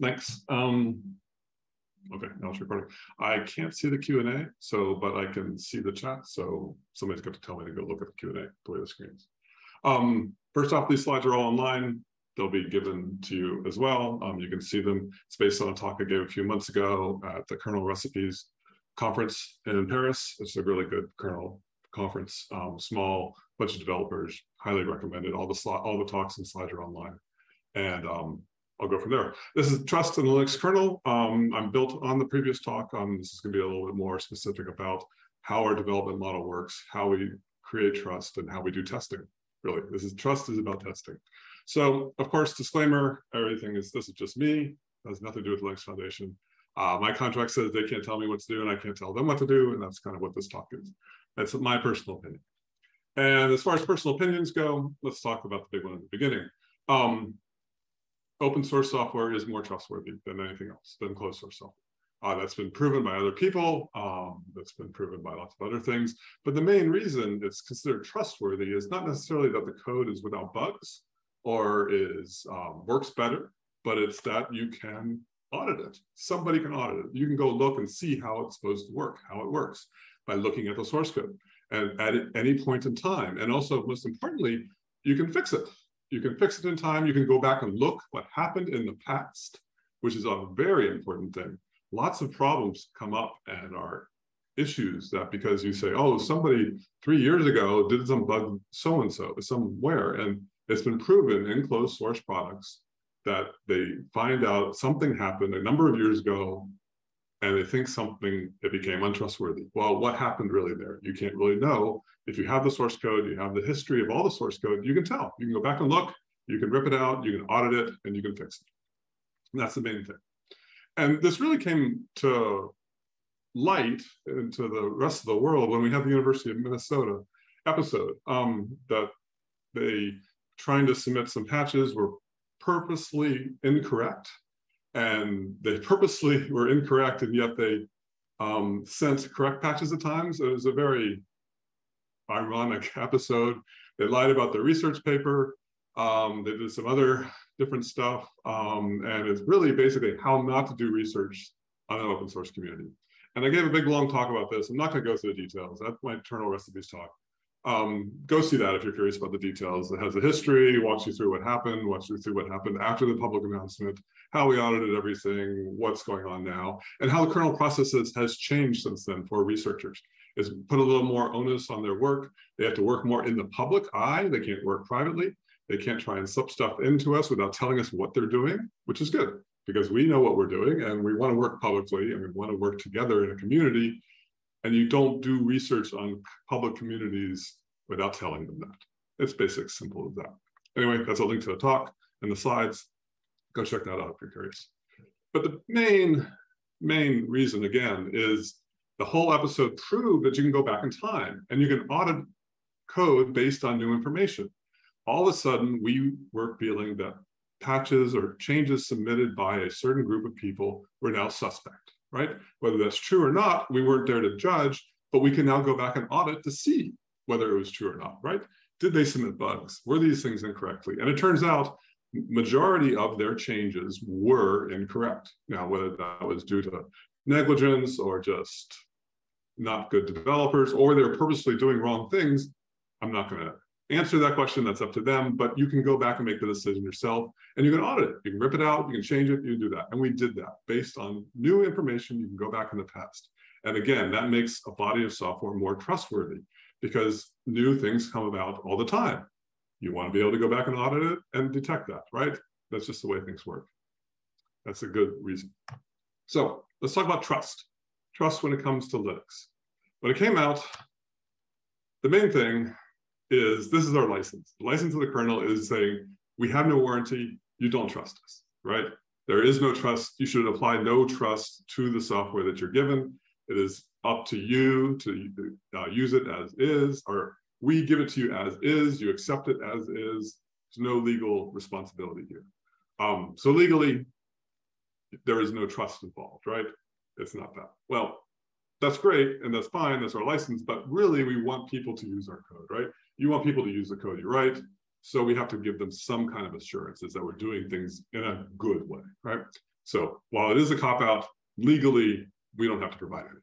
Thanks. Um, okay, now it's recording. I can't see the Q and A, so but I can see the chat. So somebody's got to tell me to go look at the Q and A the way the screens. Um, first off, these slides are all online. They'll be given to you as well. Um, you can see them. It's based on a talk I gave a few months ago at the Kernel Recipes conference in Paris. It's a really good kernel conference. Um, small bunch of developers, highly recommended. All the all the talks and slides are online, and um, I'll go from there. This is trust in the Linux kernel. Um, I'm built on the previous talk. Um, this is going to be a little bit more specific about how our development model works, how we create trust, and how we do testing. Really, this is trust is about testing. So, of course, disclaimer: everything is this is just me. It has nothing to do with the Linux Foundation. Uh, my contract says they can't tell me what to do, and I can't tell them what to do, and that's kind of what this talk is. That's my personal opinion. And as far as personal opinions go, let's talk about the big one at the beginning. Um, open source software is more trustworthy than anything else, than closed source software. Uh, that's been proven by other people. Um, that's been proven by lots of other things. But the main reason it's considered trustworthy is not necessarily that the code is without bugs or is um, works better, but it's that you can audit it. Somebody can audit it. You can go look and see how it's supposed to work, how it works by looking at the source code and at any point in time. And also, most importantly, you can fix it. You can fix it in time. You can go back and look what happened in the past, which is a very important thing. Lots of problems come up and are issues that because you say, oh, somebody three years ago did some bug so and so somewhere, and it's been proven in closed source products that they find out something happened a number of years ago and they think something it became untrustworthy. Well, what happened really there? You can't really know. If you have the source code, you have the history of all the source code, you can tell. You can go back and look, you can rip it out, you can audit it, and you can fix it. And that's the main thing. And this really came to light into the rest of the world when we had the University of Minnesota episode um, that they trying to submit some patches were purposely incorrect and they purposely were incorrect, and yet they um, sent correct patches at times. It was a very ironic episode. They lied about their research paper. Um, they did some other different stuff, um, and it's really basically how not to do research on an open source community. And I gave a big long talk about this. I'm not going to go through the details. That's my kernel recipes talk um, go see that if you're curious about the details. It has a history, walks you through what happened, walks you through what happened after the public announcement, how we audited everything, what's going on now, and how the kernel processes has changed since then for researchers. Is put a little more onus on their work. They have to work more in the public eye. They can't work privately. They can't try and slip stuff into us without telling us what they're doing, which is good because we know what we're doing and we want to work publicly and we want to work together in a community and you don't do research on public communities without telling them that. It's basic, simple as that. Anyway, that's a link to the talk and the slides. Go check that out if you're curious. But the main, main reason, again, is the whole episode proved that you can go back in time and you can audit code based on new information. All of a sudden, we were feeling that patches or changes submitted by a certain group of people were now suspect right? Whether that's true or not, we weren't there to judge, but we can now go back and audit to see whether it was true or not, right? Did they submit bugs? Were these things incorrectly? And it turns out majority of their changes were incorrect. Now, whether that was due to negligence or just not good developers, or they're purposely doing wrong things, I'm not going to answer that question. That's up to them. But you can go back and make the decision yourself and you can audit it. You can rip it out, you can change it, you can do that. And we did that based on new information. You can go back in the past. And again, that makes a body of software more trustworthy because new things come about all the time. You want to be able to go back and audit it and detect that, right? That's just the way things work. That's a good reason. So let's talk about trust. Trust when it comes to Linux. When it came out, the main thing is this is our license. The license of the kernel is saying we have no warranty, you don't trust us, right? There is no trust. You should apply no trust to the software that you're given. It is up to you to uh, use it as is, or we give it to you as is, you accept it as is. There's no legal responsibility here. Um, so legally, there is no trust involved, right? It's not that. Well, that's great and that's fine, that's our license, but really we want people to use our code, right? You want people to use the code you write. So we have to give them some kind of assurances that we're doing things in a good way, right? So while it is a cop out, legally, we don't have to provide anything.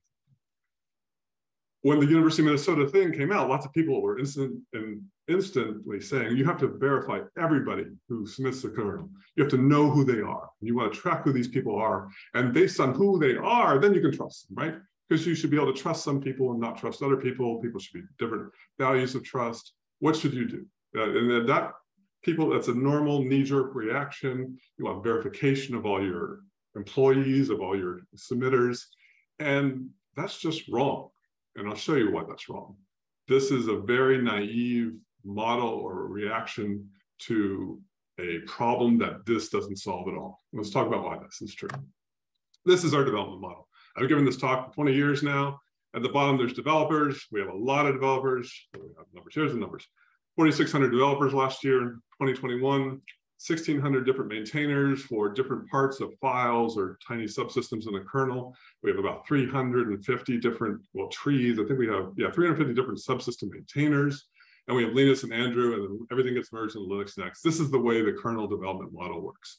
When the University of Minnesota thing came out, lots of people were instant and instantly saying you have to verify everybody who submits the kernel. You have to know who they are. You want to track who these people are. And based on who they are, then you can trust them, right? Because you should be able to trust some people and not trust other people. People should be different values of trust. What should you do? Uh, and that people, that's a normal knee-jerk reaction. You want verification of all your employees, of all your submitters. And that's just wrong. And I'll show you why that's wrong. This is a very naive model or reaction to a problem that this doesn't solve at all. Let's talk about why this is true. This is our development model. I've given this talk for 20 years now. At the bottom, there's developers. We have a lot of developers. We have numbers. Here's the numbers. 4,600 developers last year, 2021. 1,600 different maintainers for different parts of files or tiny subsystems in the kernel. We have about 350 different, well, trees. I think we have, yeah, 350 different subsystem maintainers. And we have Linus and Andrew, and everything gets merged into Linux Next. This is the way the kernel development model works.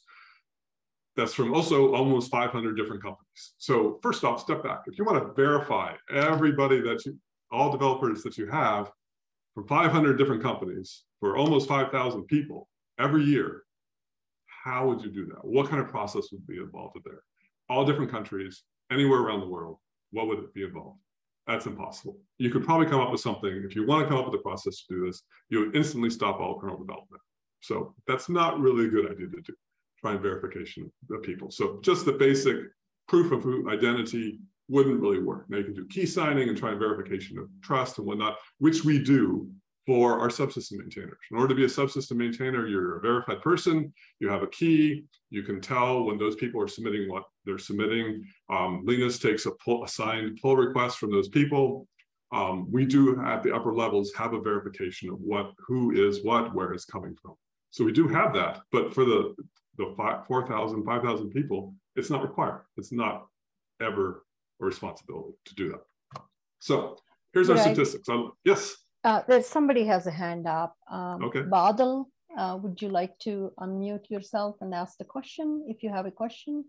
That's from also almost 500 different companies. So first off, step back. If you want to verify everybody that you, all developers that you have from 500 different companies for almost 5,000 people every year, how would you do that? What kind of process would be involved there? All different countries, anywhere around the world, what would it be involved? That's impossible. You could probably come up with something. If you want to come up with a process to do this, you would instantly stop all kernel development. So that's not really a good idea to do, try and verification of people. So just the basic proof of identity wouldn't really work. Now you can do key signing and try and verification of trust and whatnot, which we do for our subsystem maintainers. In order to be a subsystem maintainer, you're a verified person, you have a key, you can tell when those people are submitting what they're submitting. Um, Linus takes a pull, assigned pull request from those people. Um, we do at the upper levels have a verification of what, who is what, where it's coming from. So we do have that, but for the, the 4,000, 5,000 people, it's not required. It's not ever a responsibility to do that. So here's our statistics. i yes. Uh, there's somebody has a hand up. Um, okay. Badal, uh, would you like to unmute yourself and ask the question if you have a question?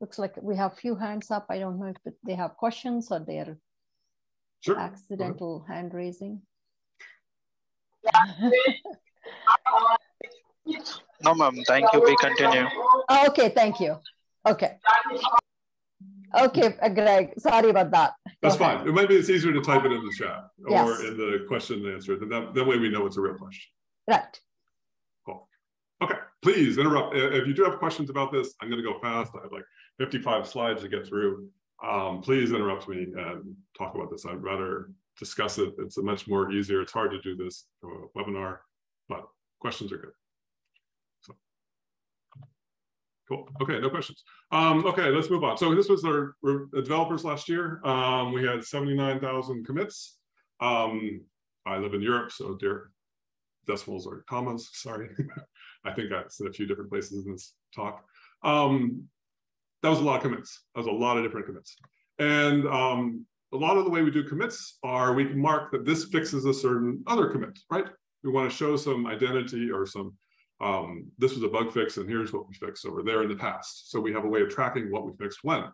Looks like we have few hands up. I don't know if they have questions or they're sure. accidental hand raising. no, ma'am. Thank you. We continue. okay. Thank you. Okay. Okay, uh, Greg, sorry about that. That's fine. It might be it's easier to type it in the chat or yes. in the question and answer. That, that way we know it's a real question. Right. Cool. Okay, please interrupt. If you do have questions about this, I'm going to go fast. I have like 55 slides to get through. Um, please interrupt me and talk about this. I'd rather discuss it. It's a much more easier. It's hard to do this webinar, but questions are good. Cool. Okay, no questions. Um, okay, let's move on. So this was our, developers last year. Um, we had 79,000 commits. Um, I live in Europe, so dear decimals are commas, sorry. I think I said a few different places in this talk. Um, that was a lot of commits. That was a lot of different commits. And um, a lot of the way we do commits are we mark that this fixes a certain other commit, right? We want to show some identity or some um, this was a bug fix and here's what we fixed over there in the past. So we have a way of tracking what we fixed when.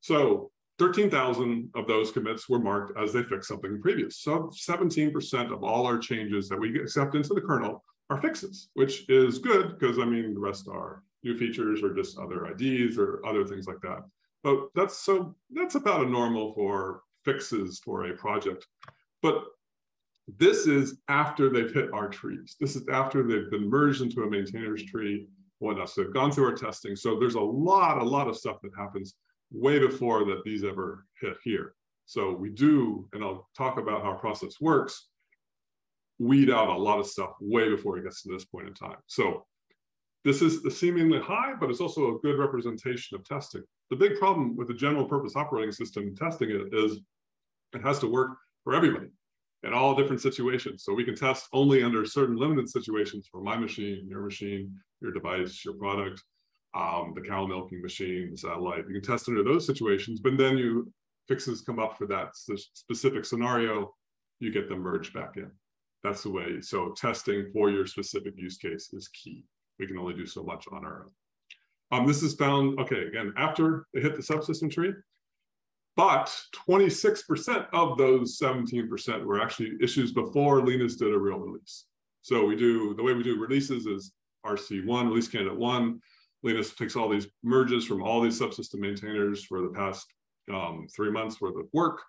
So 13,000 of those commits were marked as they fixed something previous. So 17% of all our changes that we accept into the kernel are fixes, which is good because I mean, the rest are new features or just other IDs or other things like that. But that's so that's about a normal for fixes for a project. But this is after they've hit our trees. This is after they've been merged into a maintainer's tree, whatnot. So they've gone through our testing. So there's a lot, a lot of stuff that happens way before that these ever hit here. So we do, and I'll talk about how our process works, weed out a lot of stuff way before it gets to this point in time. So this is seemingly high, but it's also a good representation of testing. The big problem with the general purpose operating system testing it is it has to work for everybody in all different situations. So we can test only under certain limited situations for my machine, your machine, your device, your product, um, the cow milking machine, the satellite. You can test under those situations, but then you fixes come up for that specific scenario, you get them merged back in. That's the way. So testing for your specific use case is key. We can only do so much on our own. Um, this is found, okay, again, after they hit the subsystem tree, but 26% of those 17% were actually issues before Linus did a real release. So we do, the way we do releases is RC1, release candidate one. Linus takes all these merges from all these subsystem maintainers for the past um, three months worth of work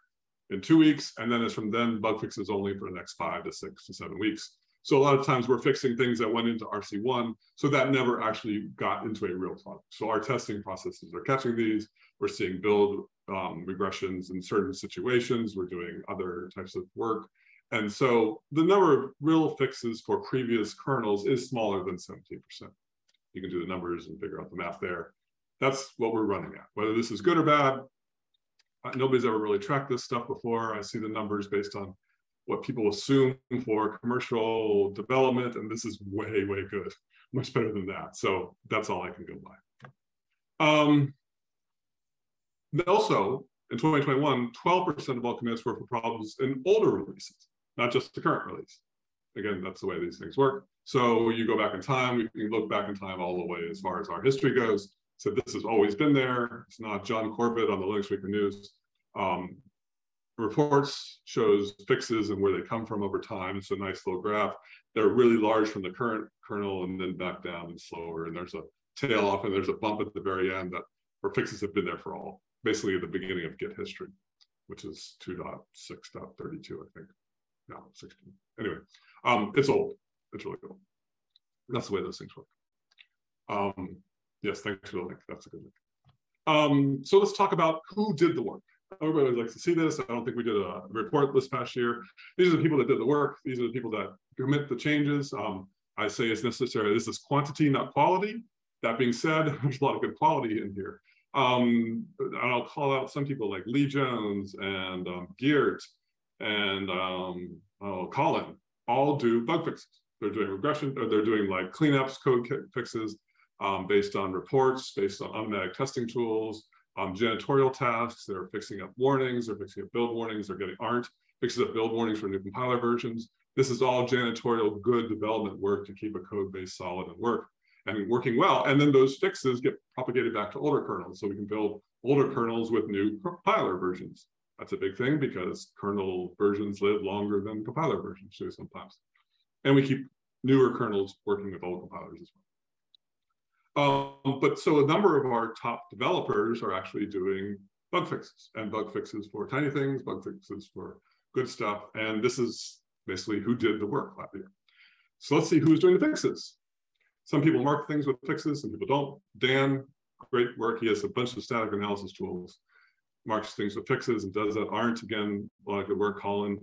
in two weeks. And then it's from then bug fixes only for the next five to six to seven weeks. So a lot of times we're fixing things that went into RC1, so that never actually got into a real product. So our testing processes are catching these. We're seeing build um, regressions in certain situations. We're doing other types of work. And so the number of real fixes for previous kernels is smaller than 17%. You can do the numbers and figure out the math there. That's what we're running at. Whether this is good or bad, uh, nobody's ever really tracked this stuff before. I see the numbers based on what people assume for commercial development, and this is way, way good, much better than that. So that's all I can go by. Um, also, in 2021, 12% of all commits were for problems in older releases, not just the current release. Again, that's the way these things work. So you go back in time, we can look back in time all the way as far as our history goes. So this has always been there. It's not Jon Corbet on the Linux Weekly News. Um, reports shows fixes and where they come from over time. It's a nice little graph. They're really large from the current kernel and then back down and slower. And there's a tail off and there's a bump at the very end that where fixes have been there for all, basically at the beginning of Git history, which is 2.6.32, I think. No, 16. Anyway, um, it's old. It's really old. That's the way those things work. Um, yes, thanks for the link. That's a good link. Um, so let's talk about who did the work. Everybody likes to see this. I don't think we did a report this past year. These are the people that did the work. These are the people that commit the changes. Um, I say it's necessary. This is quantity, not quality. That being said, there's a lot of good quality in here. Um, and I'll call out some people like Lee Jones and um, Geert and um, oh, Colin, all do bug fixes. They're doing regression, they're doing like cleanups, code fixes um, based on reports, based on automatic testing tools, um, janitorial tasks, they're fixing up warnings, they're fixing up build warnings, they're getting Arnd, fixing up build warnings for new compiler versions. This is all janitorial good development work to keep a code base solid and work and working well. And then those fixes get propagated back to older kernels. So we can build older kernels with new compiler versions. That's a big thing because kernel versions live longer than compiler versions do sometimes. And we keep newer kernels working with old compilers as well. Um, but so a number of our top developers are actually doing bug fixes and bug fixes for tiny things, bug fixes for good stuff. And this is basically who did the work last year. So let's see who's doing the fixes. Some people mark things with fixes, some people don't. Dan, great work. He has a bunch of static analysis tools, marks things with fixes and does that. Arnd, again, a lot of good work. Colin,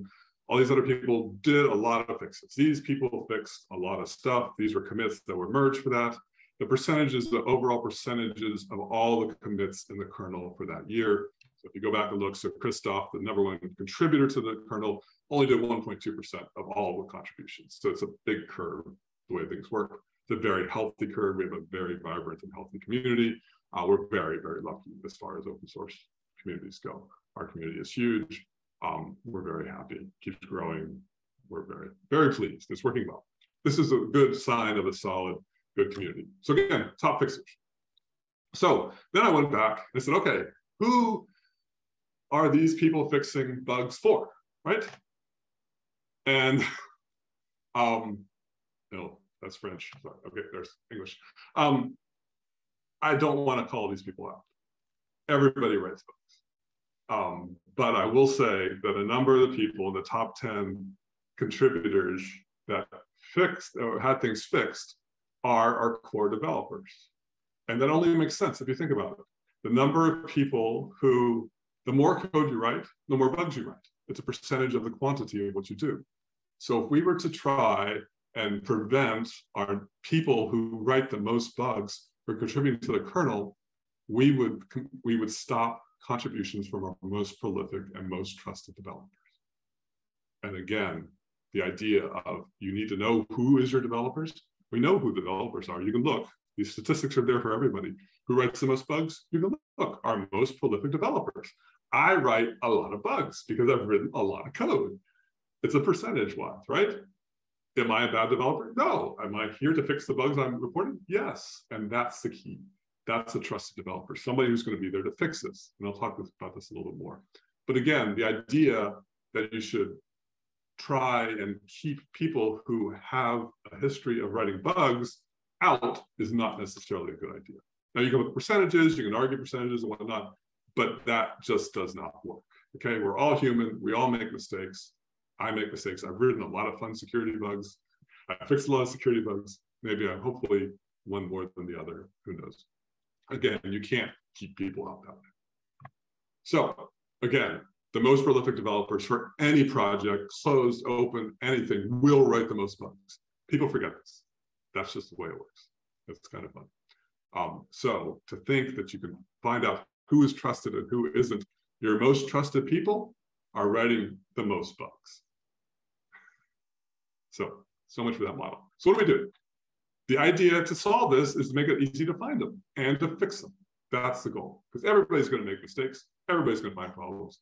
all these other people did a lot of fixes. These people fixed a lot of stuff. These were commits that were merged for that the percentages, the overall percentages of all the commits in the kernel for that year. So if you go back and look, so Christoph, the number one contributor to the kernel, only did 1.2% of all the contributions. So it's a big curve, the way things work. It's a very healthy curve. We have a very vibrant and healthy community. Uh, we're very, very lucky as far as open source communities go. Our community is huge. Um, we're very happy, keeps growing. We're very, very pleased. It's working well. This is a good sign of a solid good community. So again, top fixers. So then I went back and said, okay, who are these people fixing bugs for, right? And um, no, that's French. Sorry. Okay, there's English. Um, I don't want to call these people out. Everybody writes bugs. Um, but I will say that a number of the people in the top 10 contributors that fixed or had things fixed are our core developers. And that only makes sense if you think about it. The number of people who, the more code you write, the more bugs you write. It's a percentage of the quantity of what you do. So if we were to try and prevent our people who write the most bugs from contributing to the kernel, we would, we would stop contributions from our most prolific and most trusted developers. And again, the idea of you need to know who is your developers we know who the developers are. You can look. These statistics are there for everybody. Who writes the most bugs? You can look. Our most prolific developers. I write a lot of bugs because I've written a lot of code. It's a percentage wise, right? Am I a bad developer? No. Am I here to fix the bugs I'm reporting? Yes. And that's the key. That's a trusted developer, somebody who's going to be there to fix this. And I'll talk about this a little bit more. But again, the idea that you should try and keep people who have a history of writing bugs out is not necessarily a good idea. Now you can look percentages, you can argue percentages and whatnot, but that just does not work. Okay, we're all human, we all make mistakes. I make mistakes. I've written a lot of fun security bugs. I fixed a lot of security bugs. Maybe I'm hopefully one more than the other. Who knows? Again, you can't keep people out that way. So again, the most prolific developers for any project, closed, open, anything, will write the most bugs. People forget this. That's just the way it works. It's kind of fun. Um, so to think that you can find out who is trusted and who isn't, your most trusted people are writing the most bugs. So, so much for that model. So what do we do? The idea to solve this is to make it easy to find them and to fix them. That's the goal. Because everybody's going to make mistakes. Everybody's going to find problems.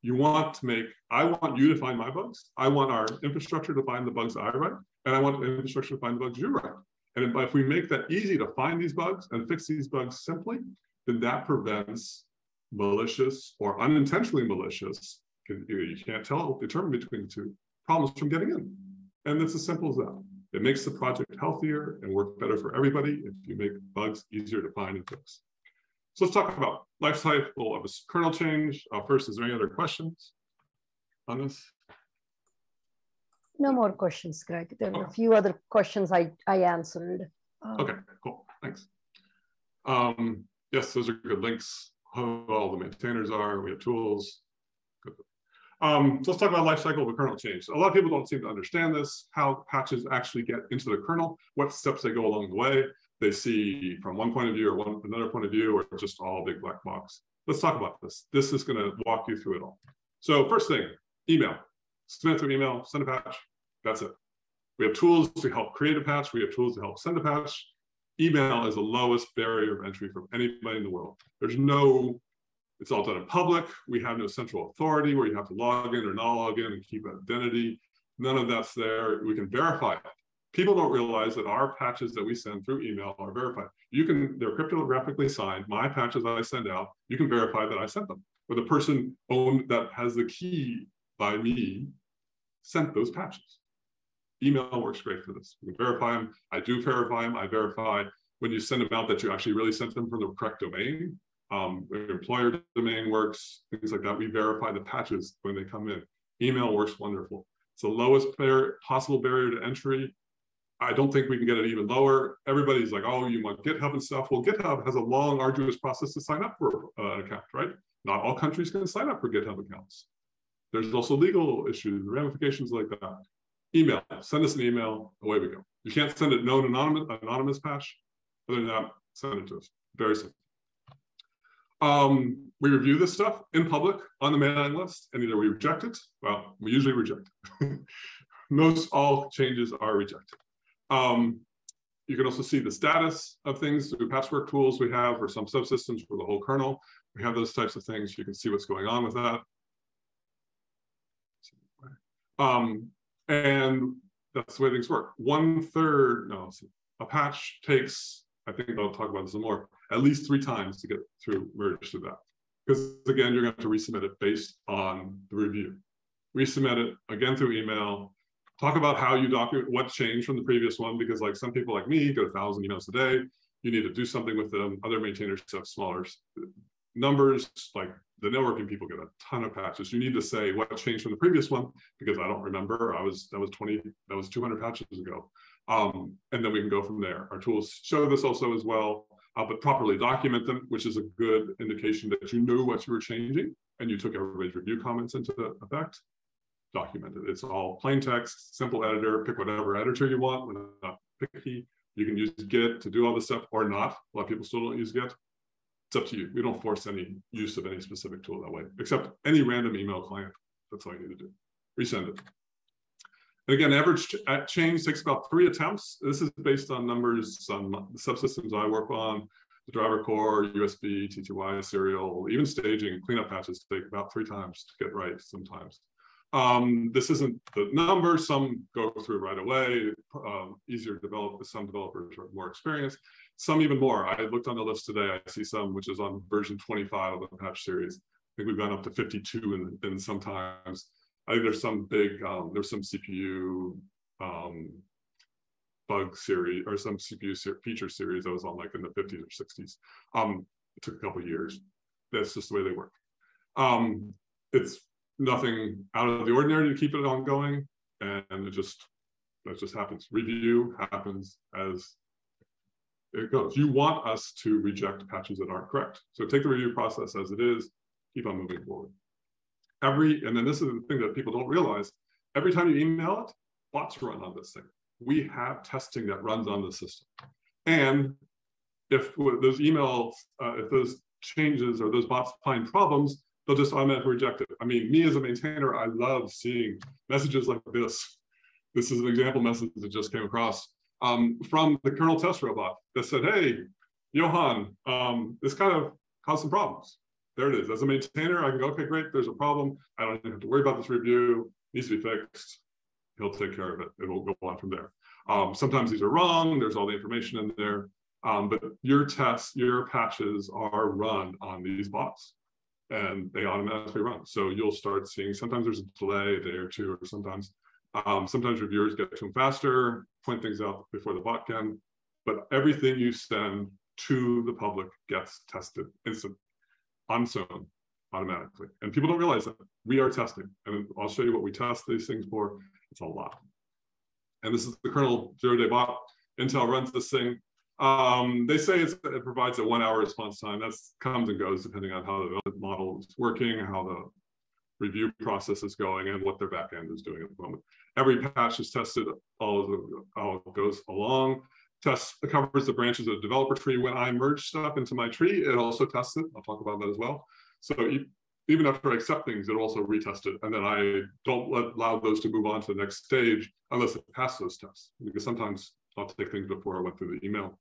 You want to make, I want you to find my bugs. I want our infrastructure to find the bugs I write. And I want the infrastructure to find the bugs you write. And if we make that easy to find these bugs and fix these bugs simply, then that prevents malicious or unintentionally malicious, you can't tell, determine between the two, problems from getting in. And it's as simple as that. It makes the project healthier and work better for everybody if you make bugs easier to find and fix. So let's talk about life cycle of a kernel change. Uh, first, is there any other questions on this? No more questions, Greg. There were a few other questions I, I answered. Um, okay, cool, thanks. Um, yes, those are good links. Who all the maintainers are, we have tools. Um, so let's talk about life cycle of a kernel change. A lot of people don't seem to understand this, how patches actually get into the kernel, what steps they go along the way. They see from one point of view or one another point of view, or just all big black box. Let's talk about this. This is going to walk you through it all. So first thing, email. Submit through email, send a patch. That's it. We have tools to help create a patch. We have tools to help send a patch. Email is the lowest barrier of entry from anybody in the world. There's no it's all done in public. We have no central authority where you have to log in or not log in and keep identity. None of that's there. We can verify it. People don't realize that our patches that we send through email are verified. You can, they're cryptographically signed. My patches I send out, you can verify that I sent them. Or the person owned that has the key by me sent those patches. Email works great for this. You can verify them. I do verify them. I verify when you send them out that you actually really sent them from the correct domain um, employer domain works, things like that. We verify the patches when they come in. Email works wonderful. It's the lowest bar possible barrier to entry. I don't think we can get it even lower. Everybody's like, oh, you want GitHub and stuff. Well, GitHub has a long, arduous process to sign up for uh, an account, right? Not all countries can sign up for GitHub accounts. There's also legal issues, ramifications like that. Email, send us an email, away we go. You can't send it known anonymous, anonymous patch. Other than that, send it to us. Very simple. Um, we review this stuff in public on the mailing list, and either we reject it, well, we usually reject it. Most all changes are rejected. Um, you can also see the status of things through patchwork tools we have for some subsystems for the whole kernel. We have those types of things. You can see what's going on with that. Um, and that's the way things work. One third, no, a patch takes, I think I'll talk about this some more, at least three times to get through merge to that. Because again, you're going to have to resubmit it based on the review. Resubmit it again through email. Talk about how you document what changed from the previous one, because like some people like me get a thousand emails a day. You need to do something with them. Other maintainers have smaller numbers, like the networking people get a ton of patches. You need to say what changed from the previous one, because I don't remember. I was, that was 20, that was 200 patches ago. Um, and then we can go from there. Our tools show this also as well uh, but properly document them, which is a good indication that you knew what you were changing and you took everybody's review comments into effect. Documented. It's all plain text, simple editor, pick whatever editor you want. We're not picky. You can use Git to do all this stuff or not. A lot of people still don't use Git. It's up to you. We don't force any use of any specific tool that way, except any random email client. That's all you need to do. Resend it. And again, average change takes about three attempts. This is based on numbers on the subsystems I work on, the driver core, USB, TTY, serial, even staging, cleanup patches take about three times to get right sometimes. Um, this isn't the number. Some go through right away. Um, easier to develop. Some developers are more experienced. Some even more. I looked on the list today. I see some which is on version 25 of the patch series. I think we've gone up to 52 and, and sometimes I think there's some big, um, there's some CPU um, bug series or some CPU ser feature series that was on like in the 50s or 60s. Um, it took a couple years. That's just the way they work. Um, it's nothing out of the ordinary to keep it ongoing, and it just that just happens. Review happens as it goes. You want us to reject patches that aren't correct. So take the review process as it is, keep on moving forward. Every, and then this is the thing that people don't realize, every time you email it, bots run on this thing. We have testing that runs on the system. And if those emails, uh, if those changes or those bots find problems, they'll just automatically reject it. I mean, me as a maintainer, I love seeing messages like this. This is an example message that just came across um, from the kernel test robot that said, hey, Johan, um, this kind of caused some problems. There it is. As a maintainer, I can go, okay, great, there's a problem. I don't have to worry about this review. It needs to be fixed. He'll take care of it. It will go on from there. Um, sometimes these are wrong. There's all the information in there. Um, but your tests, your patches are run on these bots and they automatically run. So you'll start seeing, sometimes there's a delay, a day or two, or sometimes, um, sometimes reviewers get to them faster, point things out before the bot can, but everything you send to the public gets tested instant on its own automatically. And people don't realize that we are testing. And I'll show you what we test these things for. It's a lot. And this is the kernel zero day bot. Intel runs this thing. Um, they say it provides a one hour response time. That comes and goes depending on how the model is working, how the review process is going, and what their backend is doing at the moment. Every patch is tested all, the, all goes along. Tests covers the branches of the developer tree. When I merge stuff into my tree, it also tests it. I'll talk about that as well. So even after I accept things, it'll also retest it. And then I don't let, allow those to move on to the next stage unless it passes those tests. Because sometimes I'll take things before I went through the email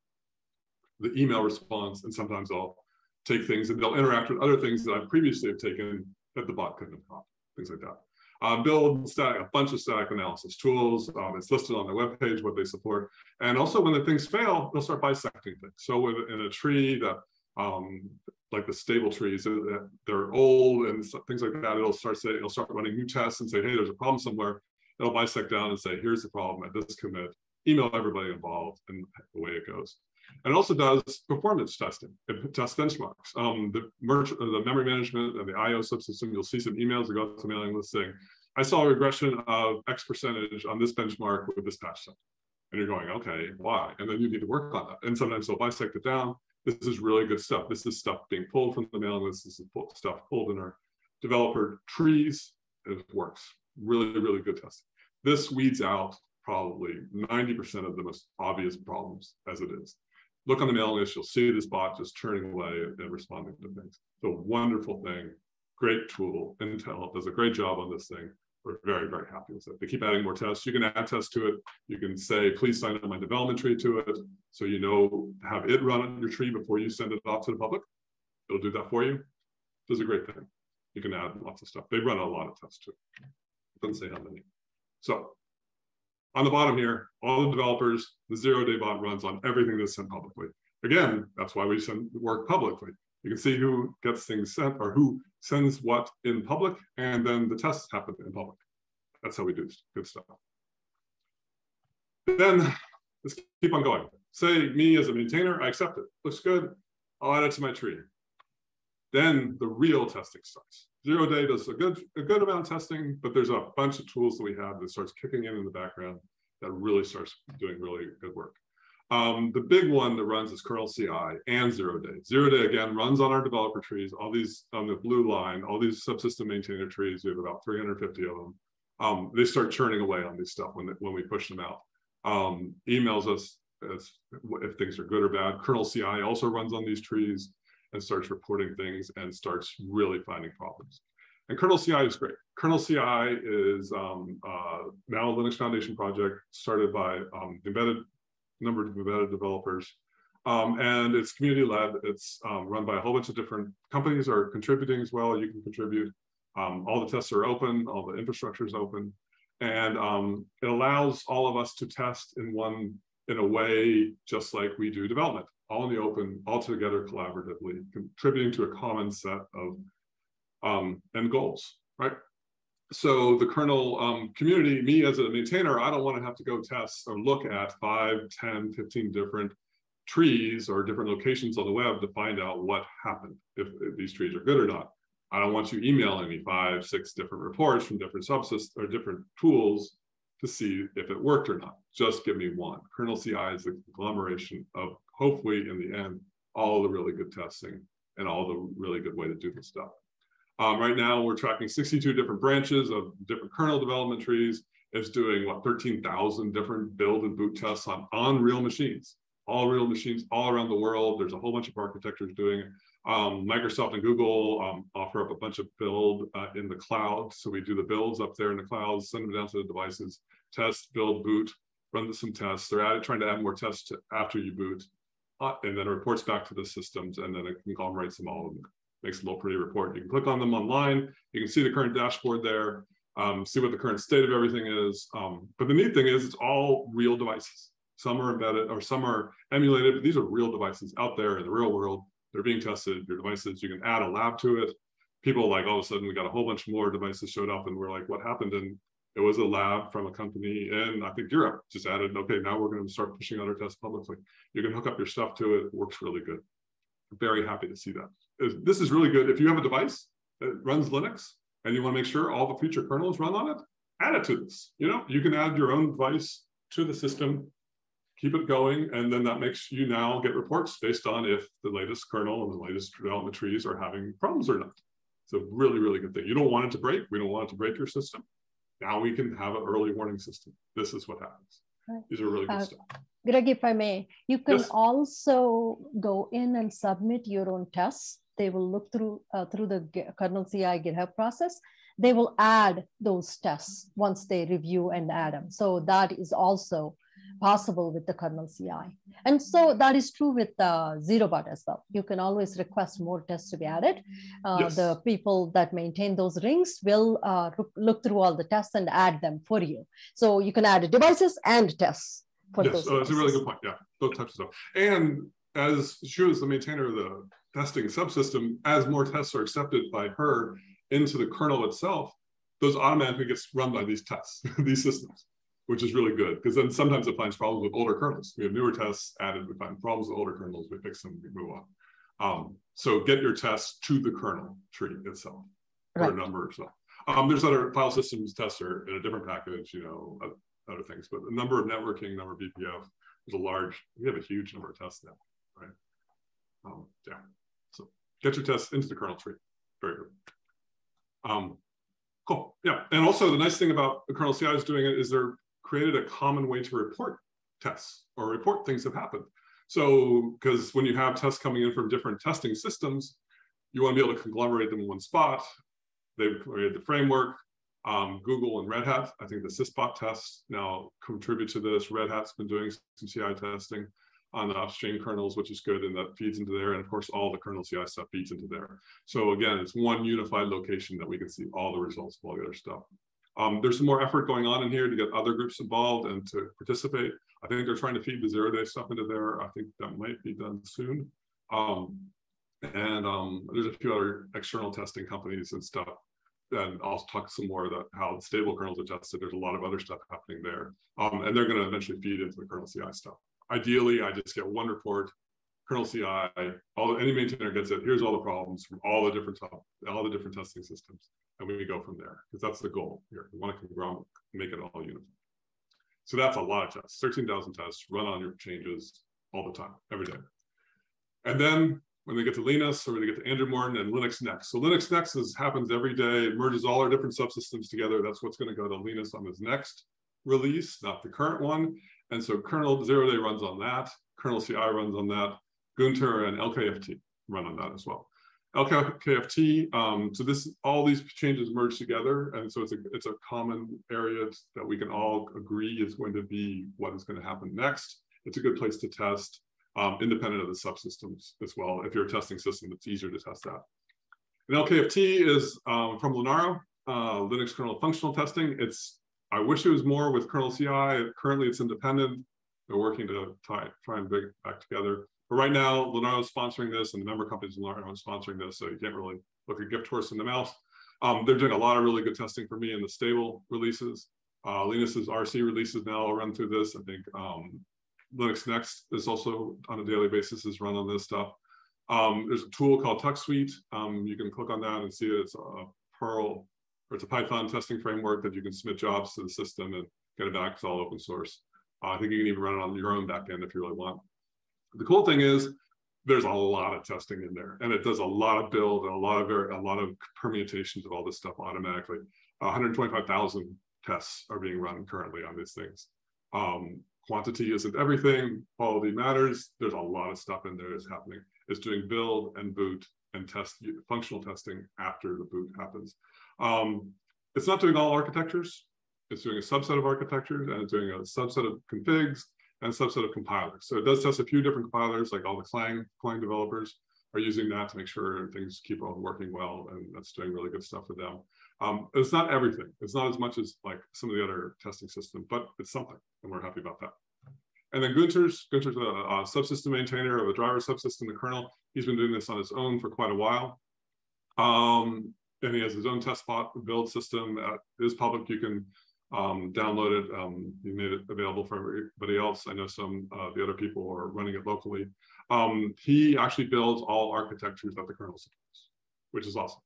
the email response, and sometimes I'll take things and they'll interact with other things that I previously have taken that the bot couldn't have caught, things like that. Uh, build static, a bunch of static analysis tools. Um, it's listed on their webpage what they support. And also when the things fail, they'll start bisecting things. So in a tree that, um, like the stable trees, they're old and things like that, it'll start say, it'll start running new tests and say, hey, there's a problem somewhere. It'll bisect down and say, here's the problem at this commit, email everybody involved, and away it goes. And it also does performance testing. It tests benchmarks. Um, the, merge, uh, the memory management and the IO subsystem, you'll see some emails that go to the mailing list saying, I saw a regression of X percentage on this benchmark with this patch set. And you're going, okay, why? And then you need to work on that. And sometimes they'll bisect it down. This is really good stuff. This is stuff being pulled from the mailing list. This is stuff pulled in our developer trees. It works. Really, really good testing. This weeds out probably 90% of the most obvious problems as it is look on the mail list, you'll see this bot just turning away and, responding to things. So wonderful thing, great tool. Intel does a great job on this thing. We're very, very happy with it. They keep adding more tests. You can add tests to it. You can say, please sign up my development tree to it. So you know, have it run on your tree before you send it off to the public. It'll do that for you. Does a great thing. You can add lots of stuff. They run a lot of tests too. Doesn't say how many. So on the bottom here, all the developers, the zero day bot runs on everything that's sent publicly. Again, that's why we send work publicly. You can see who gets things sent or who sends what in public, and then the tests happen in public. That's how we do good stuff. Then let's keep on going. Say me as a maintainer, I accept it. Looks good. I'll add it to my tree. Then the real testing starts. Zero day does a good, a good amount of testing, but there's a bunch of tools that we have that starts kicking in in the background that really starts doing really good work. Um, the big one that runs is kernel CI and zero day. Zero day again runs on our developer trees, all these on the blue line, all these subsystem maintainer trees. We have about 350 of them. Um, they start churning away on these stuff when, they, when we push them out. Um, emails us if things are good or bad. Kernel CI also runs on these trees and starts reporting things and starts really finding problems. And kernel CI is great. Kernel CI is um, now a Linux Foundation project started by um, embedded number of embedded developers. Um, and it's community led. It's um, run by a whole bunch of different companies are contributing as well. You can contribute. Um, all the tests are open, all the infrastructure is open, and um, it allows all of us to test in one in a way just like we do development, all in the open, all together collaboratively, contributing to a common set of um, end goals, right? So the kernel um, community, me as a maintainer, I don't want to have to go test or look at 5, 10, 15 different trees or different locations on the web to find out what happened, if, if these trees are good or not. I don't want you emailing me five, six different reports from different subsystems or different tools to see if it worked or not. Just give me one. Kernel CI is the conglomeration of hopefully in the end, all the really good testing and all the really good way to do this stuff. Um, right now, we're tracking 62 different branches of different kernel development trees. It's doing what 13,000 different build and boot tests on, on real machines, all real machines all around the world. There's a whole bunch of architectures doing it. Um, Microsoft and Google um, offer up a bunch of build uh, in the cloud. So we do the builds up there in the cloud, send them down to the devices, test, build, boot, run some tests. They're added, trying to add more tests to, after you boot. Uh, and then it reports back to the systems and then it conglomerates them all and makes a little pretty report. You can click on them online. You can see the current dashboard there, um, see what the current state of everything is. Um, but the neat thing is it's all real devices. Some are embedded or some are emulated, but these are real devices out there in the real world they're being tested, your devices, you can add a lab to it. People like all of a sudden we got a whole bunch more devices showed up and we're like, what happened? And it was a lab from a company in, I think Europe just added, okay, now we're going to start pushing out our tests publicly. You can hook up your stuff to it. It works really good. Very happy to see that. This is really good. If you have a device that runs Linux and you want to make sure all the future kernels run on it, add it to this. You know, you can add your own device to the system keep it going, and then that makes you now get reports based on if the latest kernel and the latest development trees are having problems or not. It's a really, really good thing. You don't want it to break. We don't want it to break your system. Now we can have an early warning system. This is what happens. Right. These are really good uh, stuff. Greg, if I may, you can yes. also go in and submit your own tests. They will look through uh, through the kernel CI GitHub process. They will add those tests once they review and add them. So that is also possible with the kernel CI. And so that is true with uh, ZeroBot as well. You can always request more tests to be added. Uh, yes. The people that maintain those rings will uh, look through all the tests and add them for you. So you can add devices and tests for yes, those. Yes, that's a really good point. Yeah, those types of stuff. And as she was the maintainer of the testing subsystem, as more tests are accepted by her into the kernel itself, those automatically gets run by these tests, these systems which is really good because then sometimes it finds problems with older kernels. We have newer tests added, we find problems with older kernels, we fix them, we move on. Um, so get your tests to the kernel tree itself right. or a number of. Um, there's other file systems tester in a different package, you know, other things, but the number of networking, number of BPF is a large, we have a huge number of tests now, right? Um, yeah, so get your tests into the kernel tree, very good. Um, cool, yeah. And also the nice thing about the kernel CI is doing it is they're created a common way to report tests or report things that happened. So, because when you have tests coming in from different testing systems, you want to be able to conglomerate them in one spot. They've created the framework. Um, Google and Red Hat, I think the syzbot tests now contribute to this. Red Hat's been doing some CI testing on the upstream kernels, which is good, and that feeds into there. And of course, all the kernel CI stuff feeds into there. So again, it's one unified location that we can see all the results of all the other stuff. Um, there's some more effort going on in here to get other groups involved and to participate. I think they're trying to feed the zero day stuff into there. I think that might be done soon. Um, and um, there's a few other external testing companies and stuff. And I'll talk some more about how stable kernels are tested. There's a lot of other stuff happening there. Um, and they're going to eventually feed into the kernel CI stuff. Ideally, I just get one report, kernel CI, all any maintainer gets it. Here's all the problems from all the different all the different testing systems and we go from there because that's the goal here. We want to make it all unified. So that's a lot of tests, 13,000 tests run on your changes all the time, every day. And then when they get to Linus or when they get to Andrew Morton and Linux Next. So Linux Next is, happens every day. It merges all our different subsystems together. That's what's going to go to Linus on this next release, not the current one. And so kernel zero day runs on that. Kernel CI runs on that. Guenter and LKFT run on that as well. LKFT. Um, so this all these changes merge together, and so it's a it's a common area that we can all agree is going to be what is going to happen next. It's a good place to test, um, independent of the subsystems as well. If you're a testing system, it's easier to test that. And LKFT is um, from Linaro, uh, Linux kernel functional testing. It's I wish it was more with kernel CI. Currently, it's independent. They're working to try, try and bring it back together. But right now, Linaro is sponsoring this, and the member companies Linaro are sponsoring this, so you can't really look a gift horse in the mouth. Um, they're doing a lot of really good testing for me in the stable releases. Uh, Linus's RC releases now will run through this. I think um, Linux Next is also on a daily basis is run on this stuff. Um, there's a tool called TuxSuite. Um, you can click on that and see it. It's a Perl or it's a Python testing framework that you can submit jobs to the system and get it back. It's all open source. Uh, I think you can even run it on your own backend if you really want. The cool thing is there's a lot of testing in there and it does a lot of build and a lot of very, a lot of permutations of all this stuff automatically. 125,000 tests are being run currently on these things. Um, quantity isn't everything, quality matters. There's a lot of stuff in there that's happening. It's doing build and boot and test functional testing after the boot happens. Um, it's not doing all architectures. It's doing a subset of architectures and it's doing a subset of configs and a subset of compilers. So it does test a few different compilers, like all the Clang, Clang developers are using that to make sure things keep on working well, and that's doing really good stuff for them. Um, it's not everything. It's not as much as like some of the other testing systems, but it's something, and we're happy about that. And then Guenter's, Guenter's a, a subsystem maintainer of a driver subsystem, the kernel. He's been doing this on his own for quite a while. Um, and he has his own test plot build system that is public. You can um, download it. Um, he made it available for everybody else. I know some uh, the other people are running it locally. Um, he actually builds all architectures that the kernel supports, which is awesome.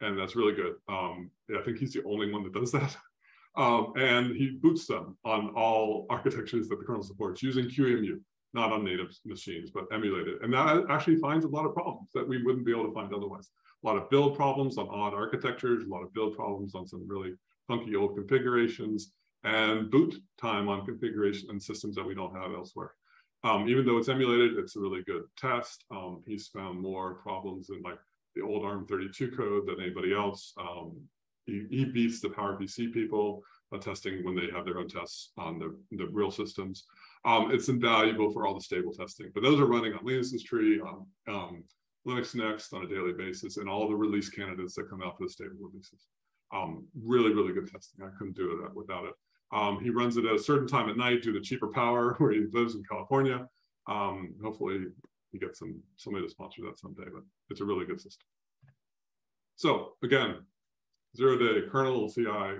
And that's really good. Um, yeah, I think he's the only one that does that. Um, and he boots them on all architectures that the kernel supports using QEMU, not on native machines, but emulated. And that actually finds a lot of problems that we wouldn't be able to find otherwise. A lot of build problems on odd architectures, a lot of build problems on some really funky old configurations, and boot time on configuration and systems that we don't have elsewhere. Um, even though it's emulated, it's a really good test. Um, he's found more problems in like the old ARM32 code than anybody else. Um, he, he, beats the PowerPC people uh, testing when they have their own tests on the, the real systems. Um, it's invaluable for all the stable testing, but those are running on Linus's tree, on um, Linux Next on a daily basis, and all the release candidates that come out for the stable releases. Um, really, really good testing. I couldn't do it without it. Um, he runs it at a certain time at night due to cheaper power where he lives in California. Um, hopefully he gets some somebody to sponsor that someday, but it's a really good system. So again, zero day kernel CI,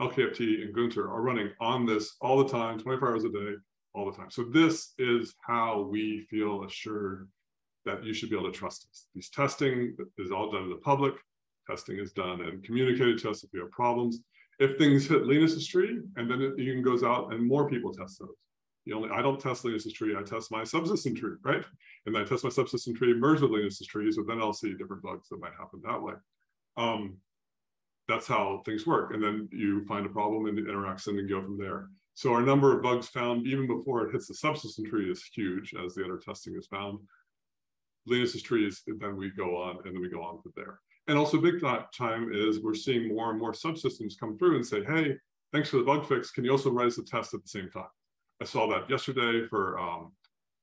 LKFT, and Guenter are running on this all the time, 24 hours a day, all the time. So this is how we feel assured that you should be able to trust us. These testing is all done in the public. Testing is done and communicated to us if we have problems. If things hit Linus's tree, and then it even goes out and more people test those. The only I don't test Linus's tree, I test my subsystem tree, right? And I test my subsystem tree merged with Linus's tree, so then I'll see different bugs that might happen that way. Um, that's how things work. And then you find a problem and it interacts and then go from there. So our number of bugs found even before it hits the subsystem tree is huge as the other testing is found. Linus's tree is then we go on and then we go on from there. And also big time is we're seeing more and more subsystems come through and say, hey, thanks for the bug fix. Can you also write us a test at the same time? I saw that yesterday for um,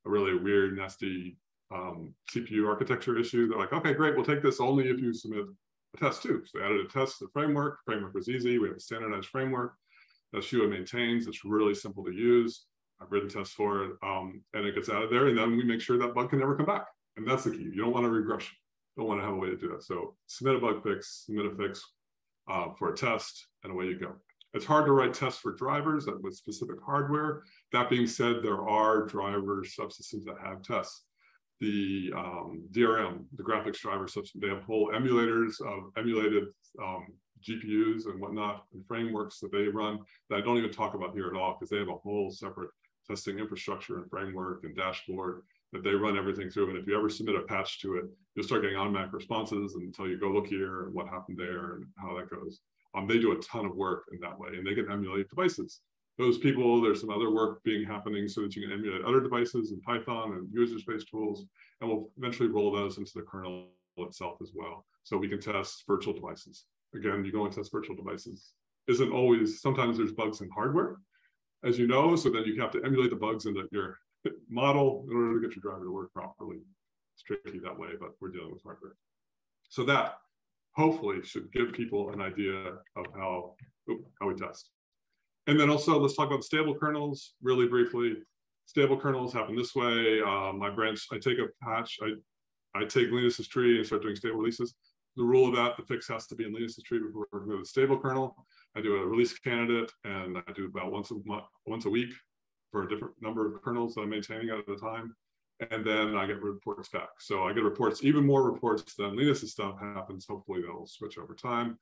a really weird, nasty um, CPU architecture issue. They're like, okay, great, we'll take this only if you submit a test too. So they added a test to the framework. Framework was easy. We have a standardized framework that Shuah maintains. It's really simple to use. I've written tests for it, um, and it gets out of there. And then we make sure that bug can never come back. And that's the key. You don't want a regression. Don't want to have a way to do that. So submit a bug fix, submit a fix uh, for a test, and away you go. It's hard to write tests for drivers with specific hardware. That being said, there are driver subsystems that have tests the um, DRM, the graphics driver subsystem. They have whole emulators of emulated um, GPUs and whatnot and frameworks that they run that I don't even talk about here at all because they have a whole separate testing infrastructure and framework and dashboard that they run everything through. And if you ever submit a patch to it, you'll start getting automatic responses until you go look here and what happened there and how that goes. Um, they do a ton of work in that way and they can emulate devices those people, there's some other work being happening so that you can emulate other devices in Python and user space tools, and we'll eventually roll those into the kernel itself as well. So we can test virtual devices. Again, you go and test virtual devices. Isn't always, sometimes there's bugs in hardware, as you know, so then you have to emulate the bugs into your model in order to get your driver to work properly. It's tricky that way, but we're dealing with hardware. So that hopefully should give people an idea of how, how we test. And then also let's talk about stable kernels really briefly. Stable kernels happen this way. Um, I branch, I take a patch, I, I take Linus's tree and start doing stable releases. The rule of that, the fix has to be in Linus's tree before we go to the stable kernel. I do a release candidate and I do about once a month, once a week for a different number of kernels that I'm maintaining at a time. And then I get reports back. So I get reports, even more reports than Linus's stuff happens. Hopefully that'll switch over time.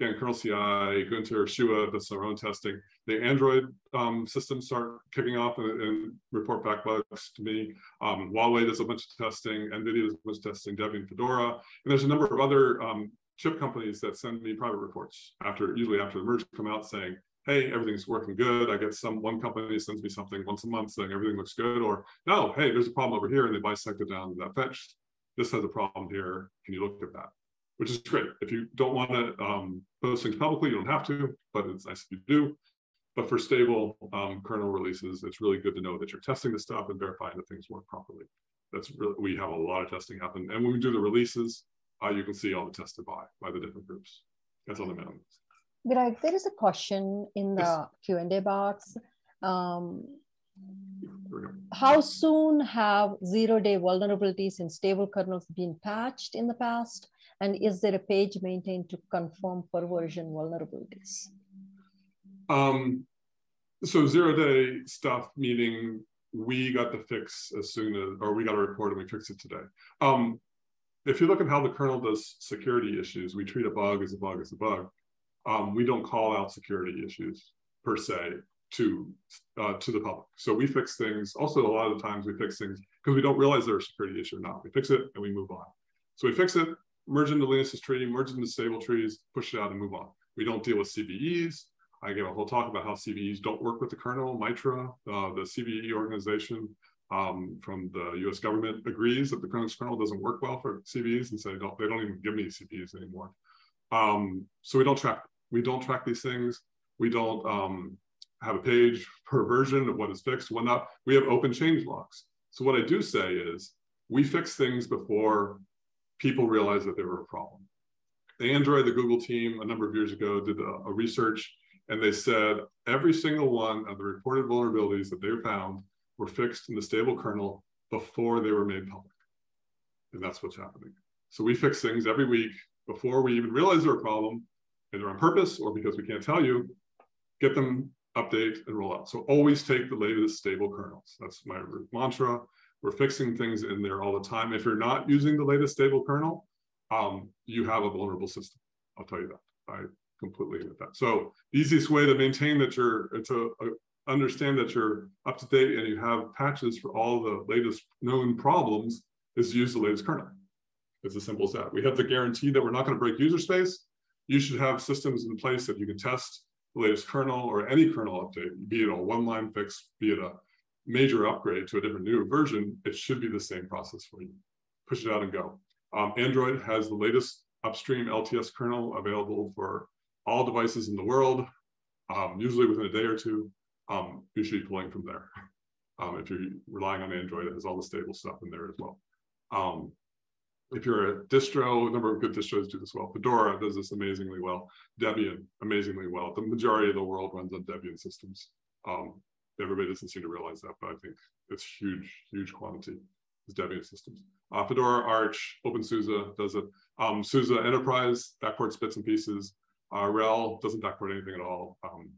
Again, kernel CI, Guenter, Shuah does their own testing. The Android um, systems start kicking off and, and, report back bugs to me. Um, Huawei does a bunch of testing, NVIDIA does a bunch of testing, Debian, Fedora. And there's a number of other um, chip companies that send me private reports after, usually after the merge come out saying, hey, everything's working good. I get some, one company sends me something once a month saying everything looks good, or no, hey, there's a problem over here and they bisect it down to that fetch. This has a problem here. Can you look at that? which is great. If you don't want to um, post things publicly, you don't have to, but it's nice if you do. But for stable um, kernel releases, it's really good to know that you're testing the stuff and verifying that things work properly. That's really, we have a lot of testing happen. And when we do the releases, uh, you can see all the tested by, by the different groups. That's on the minimum. Greg, there is a question in the. Q&A box. Um, how soon have zero-day vulnerabilities in stable kernels been patched in the past? And is there a page maintained to confirm perversion vulnerabilities? Um, so zero day stuff, meaning we got the fix as soon as, or we got a report and we fixed it today. Um, if you look at how the kernel does security issues, we treat a bug as a bug as a bug. Um, we don't call out security issues per se to uh, to the public. So we fix things. Also, a lot of the times we fix things because we don't realize they're a security issue or not. We fix it and we move on. So we fix it, merge into Linus's tree, merge into stable trees, push it out and move on. We don't deal with CVEs. I gave a whole talk about how CVEs don't work with the kernel. MITRE, uh, the CVE organization um, from the US government agrees that the Linux kernel doesn't work well for CVEs and say don't, they don't even give me CVEs anymore. Um, so we don't track, we don't track these things. We don't um, have a page per version of what is fixed, what not. We have open change logs. So what I do say is we fix things before people realize that they were a problem. The Android, the Google team, a number of years ago, did a, a research and they said every single one of the reported vulnerabilities that they found were fixed in the stable kernel before they were made public. And that's what's happening. So we fix things every week before we even realize they're a problem, either on purpose or because we can't tell you, get them update and roll out. So always take the latest stable kernels. That's my mantra. We're fixing things in there all the time. If you're not using the latest stable kernel, um, you have a vulnerable system. I'll tell you that. I completely admit that. So easiest way to maintain that you're to uh, understand that you're up to date and you have patches for all the latest known problems is use the latest kernel. It's as simple as that. We have the guarantee that we're not going to break user space. You should have systems in place that you can test the latest kernel or any kernel update, be it a one-line fix, be it a major upgrade to a different new version, it should be the same process for you. Push it out and go. Um, Android has the latest upstream LTS kernel available for all devices in the world, um, usually within a day or two. Um, you should be pulling from there. Um, if you're relying on Android, it has all the stable stuff in there as well. If you're a distro, a number of good distros do this well. Fedora does this amazingly well. Debian, amazingly well. The majority of the world runs on Debian systems. Um, everybody doesn't seem to realize that, but I think it's huge, huge quantity is Debian systems. Uh, Fedora, Arch, OpenSUSE does it. Um, SUSE Enterprise backports bits and pieces. Uh, RHEL doesn't backport anything at all. Um,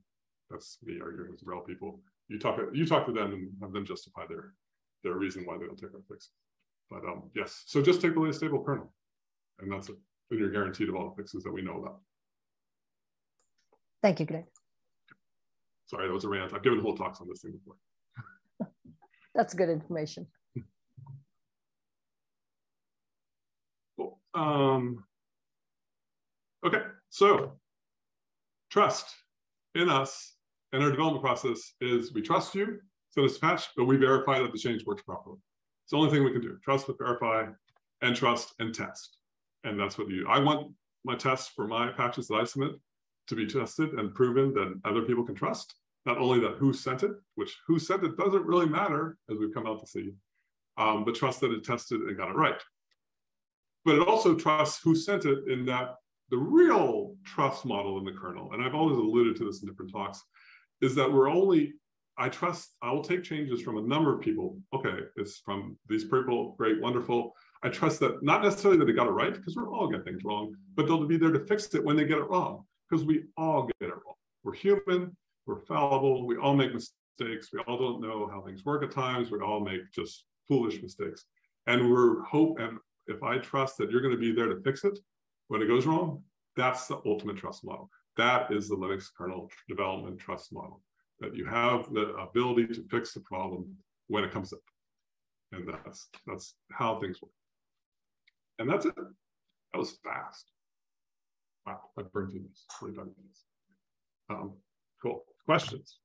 that's me arguing with RHEL people. You talk, you talk to them and have them justify their, their reason why they don't take our fix. But um, yes, so just take the latest stable kernel, and that's it. Then you're guaranteed of all the fixes that we know about. Thank you, Greg. Sorry, that was a rant. I've given whole talks on this thing before. That's good information. Cool. Um, okay, so trust in us and our development process is we trust you, send us a patch, but we verify that the change works properly. It's the only thing we can do. Trust with verify and trust and test. And that's what you, I want my tests for my patches that I submit to be tested and proven that other people can trust. Not only that who sent it, which who sent it doesn't really matter as we've come out to see, um, but trust that it tested and got it right. But it also trusts who sent it in that the real trust model in the kernel, and I've always alluded to this in different talks, is that we're only, I trust, I will take changes from a number of people. Okay, it's from these people, great, wonderful. I trust that not necessarily that they got it right, because we're all get things wrong, but they'll be there to fix it when they get it wrong, because we all get it wrong. We're human, we're fallible, we all make mistakes, we all don't know how things work at times, we all make just foolish mistakes. And we're hope, and if I trust that you're going to be there to fix it when it goes wrong, that's the ultimate trust model. That is the Linux kernel development trust model, that you have the ability to fix the problem when it comes up. And that's that's how things work. And that's it. That was fast. Wow, I burned through this 45 minutes. Um, cool. Questions,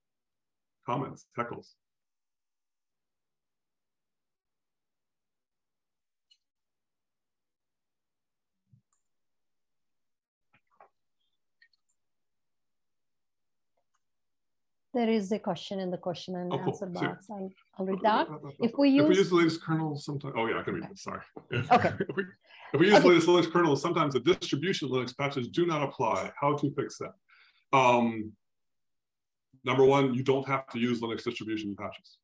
comments, heckles. There is a question in the question and Oh, cool. answer So- box. I'll, I'll read that. If we If we use use, the latest kernel sometimes, oh yeah, I can read this, sorry. Okay. If we, if we use the latest Linux kernel, sometimes the distribution Linux patches do not apply. How to fix that? Um, number one, you don't have to use Linux distribution patches.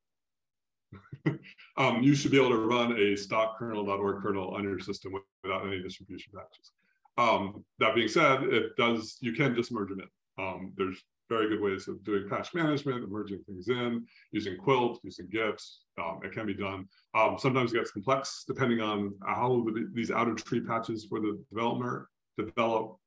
um, you should be able to run a stock kernel.org kernel on your system without any distribution patches. Um, that being said, it does, you can just merge them in. Um, there's very good ways of doing patch management, merging things in, using Quilt, using Git. Um, it can be done. Um, sometimes it gets complex depending on how the, these outer tree patches for the developer develop,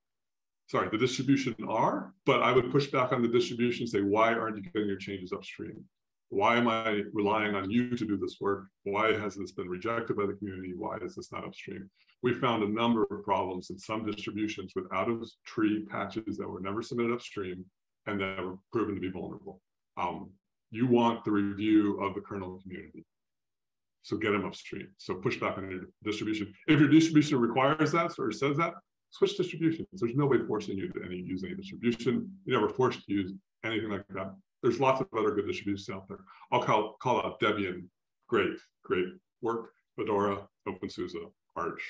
sorry, the distribution are, but I would push back on the distribution and say, why aren't you getting your changes upstream? Why am I relying on you to do this work? Why has this been rejected by the community? Why is this not upstream? We found a number of problems in some distributions with out of tree patches that were never submitted upstream and that were proven to be vulnerable. Um, you want the review of the kernel community. So get them upstream. So push back on your distribution. If your distribution requires that or says that, switch distributions. There's nobody forcing you to any use any distribution. You're never forced to use anything like that. There's lots of other good distributions out there. I'll call call out Debian. Great, great work. Fedora, OpenSUSE, Arch.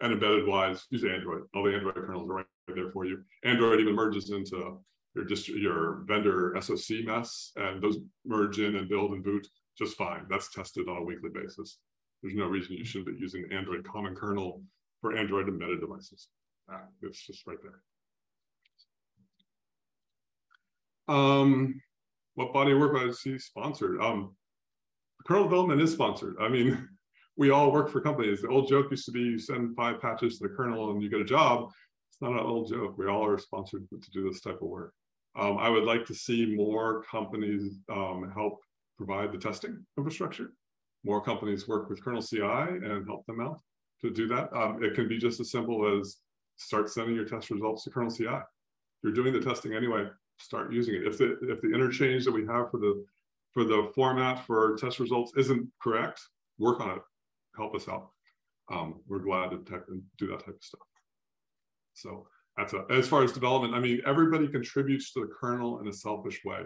And embedded wise, use Android. All the Android kernels are right there for you. Android even merges into your your vendor SOC mess, and those merge in and build and boot just fine. That's tested on a weekly basis. There's no reason you shouldn't be using Android common kernel for Android embedded devices. Ah, it's just right there. Um, what body of work I see sponsored? Um, kernel development is sponsored. I mean, we all work for companies. The old joke used to be you send five patches to the kernel and you get a job. It's not an old joke. We all are sponsored to do this type of work. Um, I would like to see more companies um, help provide the testing infrastructure. More companies work with kernel CI and help them out to do that. Um, it can be just as simple as start sending your test results to kernel CI. You're doing the testing anyway, start using it. If the if the interchange that we have for the for the format for test results isn't correct, work on it. Help us out. Um, we're glad to do that type of stuff. So that's a, as far as development. I mean, everybody contributes to the kernel in a selfish way,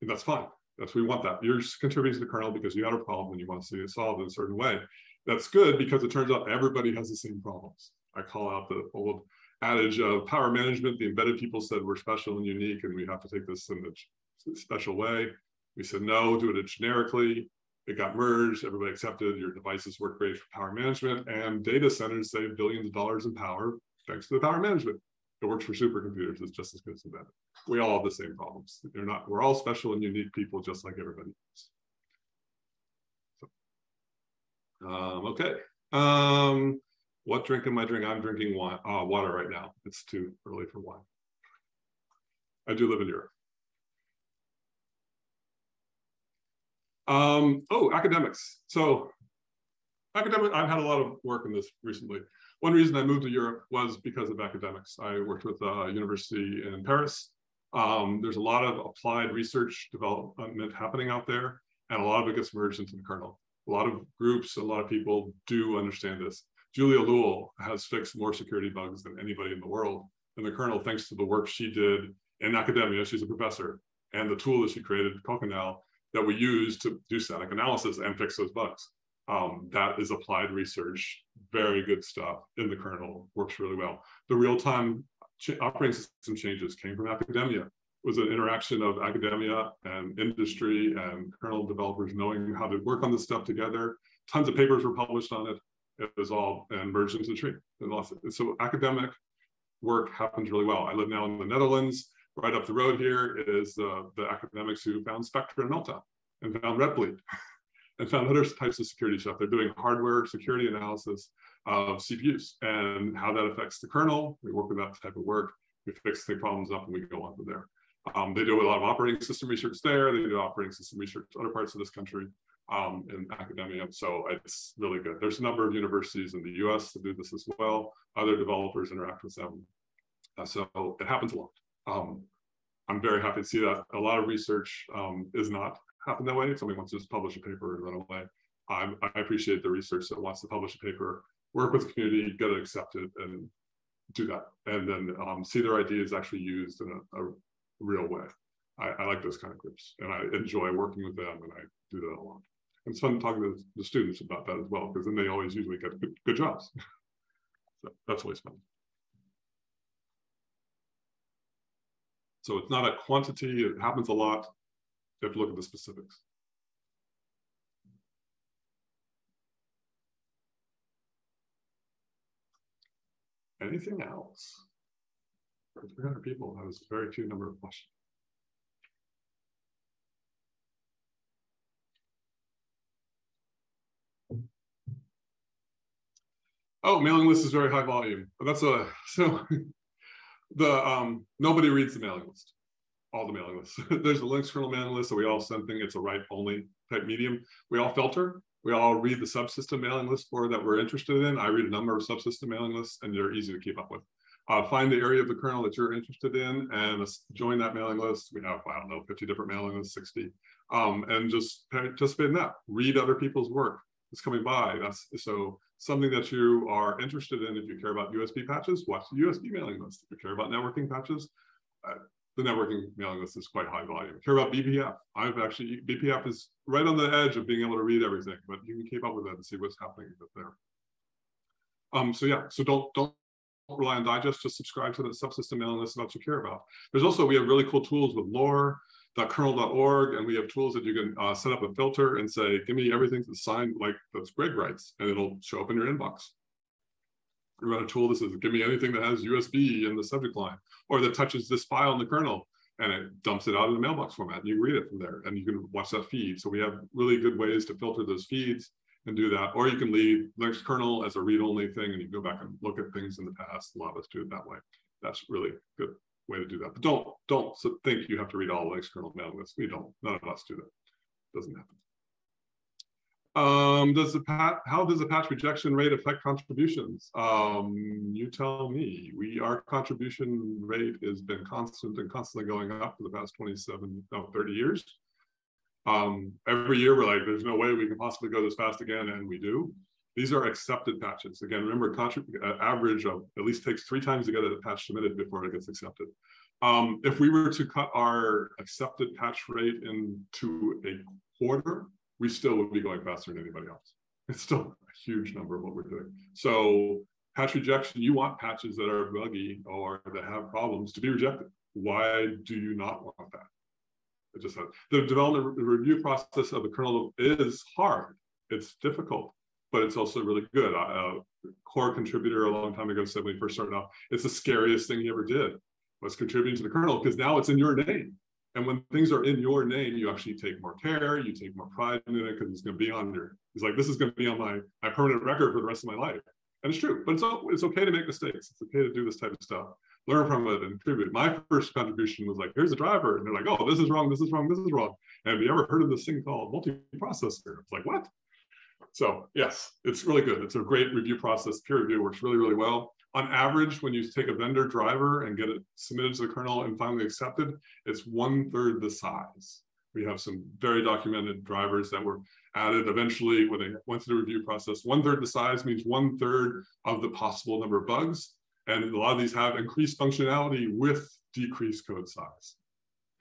and that's fine. That's what we want that. You're contributing to the kernel because you had a problem and you want to see it solved in a certain way. That's good because it turns out everybody has the same problems. I call out the old adage of power management. The embedded people said we're special and unique, and we have to take this in a special way. We said no, do it generically. It got merged. Everybody accepted. Your devices work great for power management, and data centers save billions of dollars in power thanks to the power management. It works for supercomputers. It's just as good as embedded. We all have the same problems. They're not. We're all special and unique people, just like everybody else. So, um, okay. Um, what drink am I drinking? I'm drinking wine, uh, water right now. It's too early for wine. I do live in Europe. Um, oh, academics. So academic, I've had a lot of work in this recently. One reason I moved to Europe was because of academics. I worked with a university in Paris. Um, there's a lot of applied research development happening out there, and a lot of it gets merged into the kernel. A lot of groups, a lot of people do understand this. Julia Lawall has fixed more security bugs than anybody in the world in the kernel, thanks to the work she did in academia. She's a professor, and the tool that she created, Coccinelle, that we use to do static analysis and fix those bugs. Um, that is applied research very good stuff in the kernel, works really well. The real-time operating system changes came from academia. It was an interaction of academia and industry and kernel developers knowing how to work on this stuff together. Tons of papers were published on it. It was all and merged into the tree. And so academic work happens really well. I live now in the Netherlands. Right up the road here is uh, the academics who found Spectre and Meltdown and found Retbleed and found other types of security stuff. They're doing hardware security analysis of CPUs and how that affects the kernel. We work with that type of work. We fix the problems up and we go on from there. Um, they do a lot of operating system research there. They do operating system research other parts of this country um, in academia. So it's really good. There's a number of universities in the US that do this as well. Other developers interact with them. Uh, so it happens a lot. Um, I'm very happy to see that. A lot of research um, is not happen that way. If somebody wants to just publish a paper and run away. I, I appreciate the research that wants to publish a paper, work with the community, get it accepted, and do that, and then um, see their ideas actually used in a, a real way. I, I, like those kind of groups, and I enjoy working with them, and I do that a lot. And it's fun talking to the students about that as well, because then they always usually get good, good jobs. so that's always fun. So it's not a quantity, it happens a lot. You have to look at the specifics. Anything else? For 300 people, that was a very few number of questions. Oh, mailing list is very high volume. That's a so the um nobody reads the mailing list all the mailing lists. There's a Linux kernel mailing list, so we all send thing. It's a write only type medium. We all filter. We all read the subsystem mailing list for that we're interested in. I read a number of subsystem mailing lists, and they're easy to keep up with. Uh, find the area of the kernel that you're interested in and join that mailing list. We have, I don't know, 50 different mailing lists, 60, um, and just participate in that. Read other people's work that's coming by. That's so something that you are interested in. If you care about USB patches, watch the USB mailing list. If you care about networking patches, uh, the networking mailing list is quite high volume. Care about BPF. I've actually, BPF is right on the edge of being able to read everything, but you can keep up with it and see what's happening there. Um, so yeah, so don't, don't rely on digest, just subscribe to the subsystem mailing list about you care about. There's also, we have really cool tools with lore.kernel.org, and we have tools that you can uh, set up a filter and say, give me everything that's signed like that's Greg writes, and it'll show up in your inbox run a tool that says, give me anything that has USB in the subject line, or that touches this file in the kernel, and it dumps it out in the mailbox format. And you read it from there, and you can watch that feed. So we have really good ways to filter those feeds and do that. Or you can leave Linux kernel as a read-only thing, and you go back and look at things in the past. A lot of us do it that way. That's really good way to do that. But don't don't think you have to read all Linux kernel mail lists. We don't. None of us do that. Doesn't happen. Um, does the pat, how does the patch rejection rate affect contributions? Um, you tell me. We our contribution rate has been constant and constantly going up for the past 27, no, 30 years. Um, every year we're like, there's no way we can possibly go this fast again, and we do. These are accepted patches. Again, remember, average of at least takes three times to get a patch submitted before it gets accepted. Um, if we were to cut our accepted patch rate into a quarter, we still would be going faster than anybody else. It's still a huge number of what we're doing. So patch rejection, you want patches that are buggy or that have problems to be rejected. Why do you not want that? It just the development review process of the kernel is hard. It's difficult, but it's also really good. A uh, core contributor a long time ago said when he first started off, it's the scariest thing he ever did was contributing to the kernel because now it's in your name. And when things are in your name, you actually take more care, you take more pride in it because it's going to be on your, it's like, this is going to be on my, my permanent record for the rest of my life. And it's true, but it's, it's okay to make mistakes. It's okay to do this type of stuff, learn from it and contribute. My first contribution was like, here's a driver. And they're like, oh, this is wrong, this is wrong, this is wrong. And have you ever heard of this thing called multiprocessor? It's like, what? So yes, it's really good. It's a great review process. Peer review works really, really well on average, when you take a vendor driver and get it submitted to the kernel and finally accepted, it's one third the size. We have some very documented drivers that were added eventually when they went through the review process. One third the size means one third of the possible number of bugs. And a lot of these have increased functionality with decreased code size.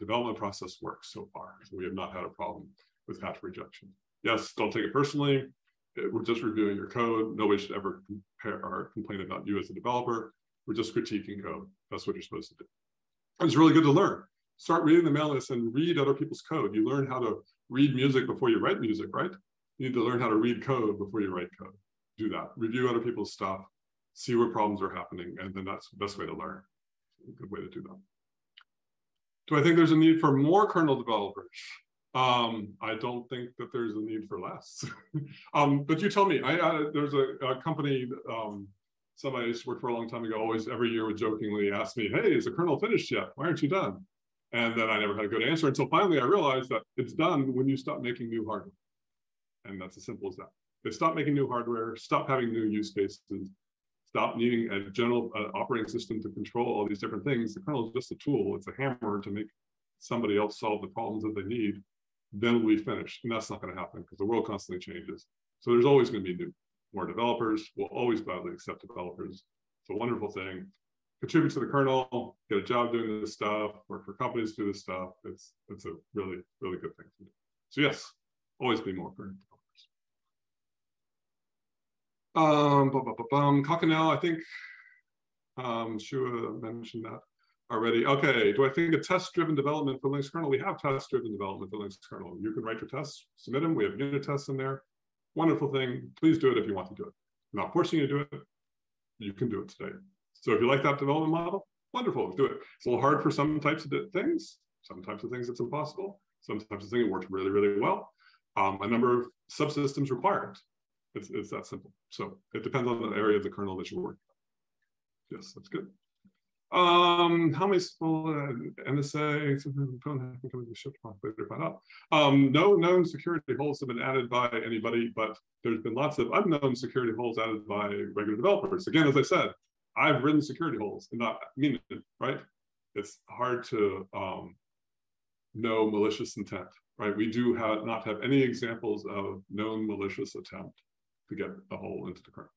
Development process works so far. So we have not had a problem with patch rejection. Yes, don't take it personally. We're just reviewing your code. Nobody should ever compare or complain about you as a developer. We're just critiquing code. That's what you're supposed to do. It's really good to learn. Start reading the mail list and read other people's code. You learn how to read music before you write music, right? You need to learn how to read code before you write code. Do that. Review other people's stuff, see where problems are happening, and then that's the best way to learn. A good way to do that. Do I think there's a need for more kernel developers? Um, I don't think that there's a need for less. um, but you tell me, I, there's a, a company, um, somebody I used to work for a long time ago, always every year would jokingly ask me, hey, is the kernel finished yet? Why aren't you done? And then I never had a good answer until finally I realized that it's done when you stop making new hardware. And that's as simple as that. They stop making new hardware, stop having new use cases, stop needing a general uh, operating system to control all these different things. The kernel is just a tool. It's a hammer to make somebody else solve the problems that they need. Then we'll be finished. And that's not going to happen because the world constantly changes. So there's always going to be new, more developers. We'll always gladly accept developers. It's a wonderful thing. Contribute to the kernel, get a job doing this stuff, work for companies do this stuff. It's it's a really, really good thing to do. So yes, always be more kernel um, bum, bum, bum, Coccinelle, I think um, Shuah mentioned that already. Okay, do I think a test-driven development for Linux kernel? We have test-driven development for Linux kernel. You can write your tests, submit them. We have unit tests in there. Wonderful thing. Please do it if you want to do it. I'm not forcing you to do it. You can do it today. So if you like that development model, wonderful, do it. It's a little hard for some types of things. Some types of things it's impossible. Some types of things it works really, really well. Um, a number of subsystems required. It's, it's that simple. So it depends on the area of the kernel that you're working on. Yes, that's good. Um, how many people uh, NSA later find out. Um, no known security holes have been added by anybody, but there's been lots of unknown security holes added by regular developers. Again, as I said, I've written security holes and not mean it, right? It's hard to um, know malicious intent, right? We do have not have any examples of known malicious attempt to get a hole into the kernel.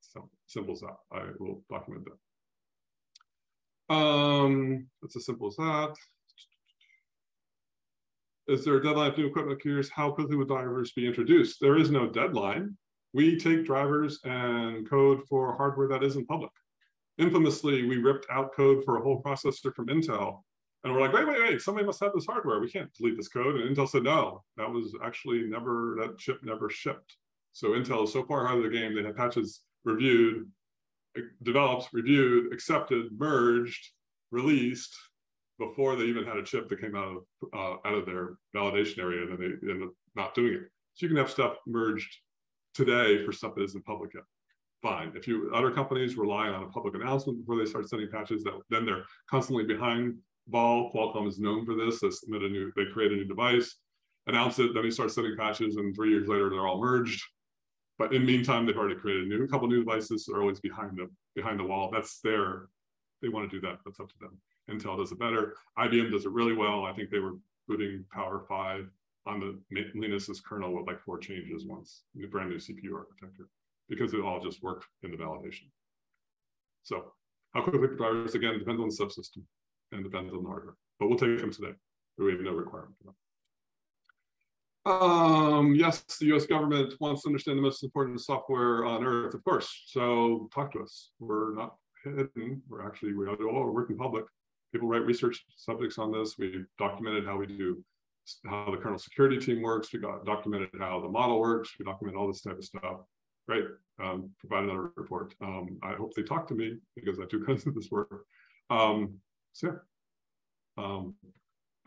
So simple as that. I will document that. Um, it's as simple as that. Is there a deadline of new equipment appears? How quickly would drivers be introduced? There is no deadline. We take drivers and code for hardware that isn't public. Infamously, we ripped out code for a whole processor from Intel. And we're like, wait, wait, wait, somebody must have this hardware. We can't delete this code. And Intel said, no, that was actually never, that chip never shipped. So Intel is so far ahead of the game, they have patches reviewed, developed, reviewed, accepted, merged, released before they even had a chip that came out of uh, out of their validation area, and then they ended up not doing it. So you can have stuff merged today for stuff that isn't public yet. Fine. If you other companies rely on a public announcement before they start sending patches, that then they're constantly behind ball. Qualcomm is known for this. They submit a new, they create a new device, announce it, then they start sending patches, and three years later they're all merged. But in the meantime, they've already created a new a couple new devices are always behind the behind the wall. That's their, they want to do that. That's up to them. Intel does it better. IBM does it really well. I think they were booting Power 5 on the Linus's kernel with like four changes once, new brand new CPU architecture, because it all just worked in the validation. So how quickly the drivers, again, depends on the subsystem and depends on the hardware, but we'll take them today. We have no requirement for that. Um, yes, the US government wants to understand the most important software on earth, of course. So talk to us. We're not hidden. We're actually, we all work in public. People write research subjects on this. We documented how we do, how the kernel security team works. We got documented how the model works. We document all this type of stuff. Great. Um, provide another report. Um, I hope they talk to me because I do kinds of this work. Um, so yeah.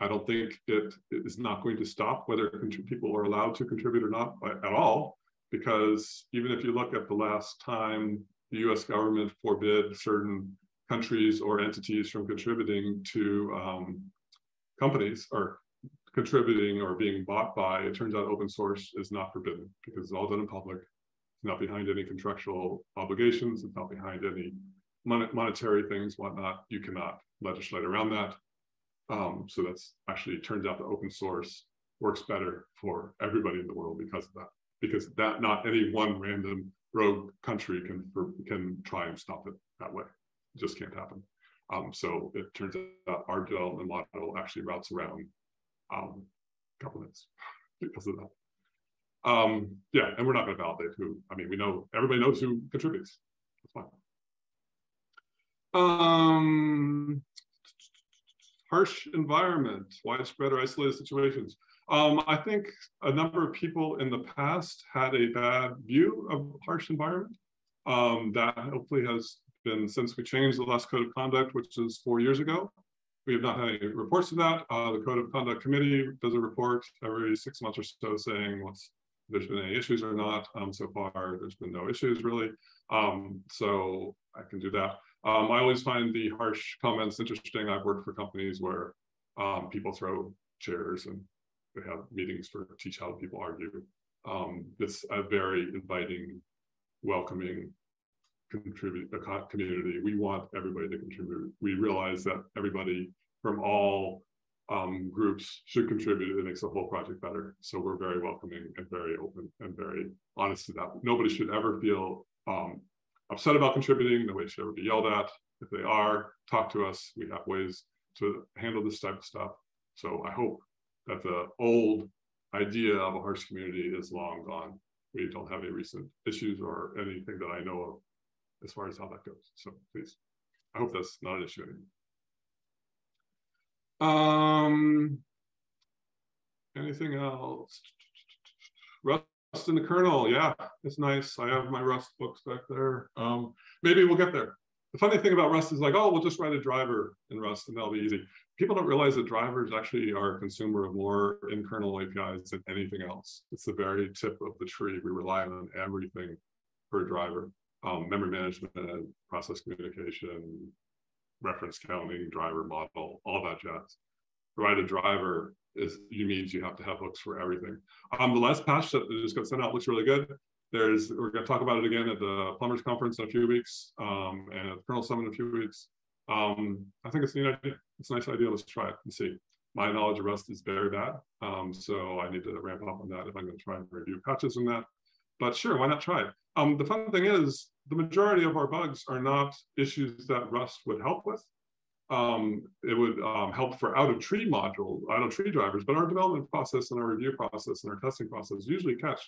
I don't think it is not going to stop whether people are allowed to contribute or not at all, because even if you look at the last time the US government forbid certain countries or entities from contributing to um, companies or contributing or being bought by, it turns out open source is not forbidden because it's all done in public. It's not behind any contractual obligations. It's not behind any mon monetary things, whatnot. You cannot legislate around that. Um, so that's actually turns out the open source works better for everybody in the world because of that. Because that not any one random rogue country can can try and stop it that way. It just can't happen. Um, so it turns out our development model actually routes around um, governments because of that. Um, yeah, and we're not going to validate who. I mean, we know everybody knows who contributes. That's fine. Um, harsh environment, widespread or isolated situations. Um, I think a number of people in the past had a bad view of harsh environment. Um, that hopefully has been since we changed the last code of conduct, which is four years ago. We have not had any reports of that. Uh, the Code of Conduct Committee does a report every six months or so saying what's there's been any issues or not. Um, so far, there's been no issues really. Um, so I can do that. Um, I always find the harsh comments interesting. I've worked for companies where um, people throw chairs and they have meetings for teach how people argue. Um, it's a very inviting, welcoming contribute a community. We want everybody to contribute. We realize that everybody from all um, groups should contribute. It makes the whole project better. So we're very welcoming and very open and very honest to that. Nobody should ever feel um, upset about contributing. Nobody should ever be yelled at. If they are, talk to us. We have ways to handle this type of stuff. So I hope that the old idea of a harsh community is long gone. We don't have any recent issues or anything that I know of as far as how that goes. So please, I hope that's not an issue anymore. Um, anything else? Rust in the kernel, yeah, it's nice. I have my Rust books back there. Um, maybe we'll get there. The funny thing about Rust is like, oh, we'll just write a driver in Rust and that'll be easy. People don't realize that drivers actually are a consumer of more in-kernel APIs than anything else. It's the very tip of the tree. We rely on everything for a driver. Um, memory management, process communication, reference counting, driver model, all that jazz. Write a driver is you means you have to have hooks for everything. Um, the last patch that just got sent out looks really good. There's we're going to talk about it again at the Plumbers Conference in a few weeks um, and at the Kernel Summit in a few weeks. Um, I think it's a neat idea. It's a nice idea. Let's try it and see. My knowledge of Rust is very bad, um, so I need to ramp up on that if I'm going to try and review patches in that. But sure, why not try it? Um, the fun thing is, the majority of our bugs are not issues that Rust would help with. Um, it would um, help for out of tree module, out of tree drivers, but our development process and our review process and our testing process usually catch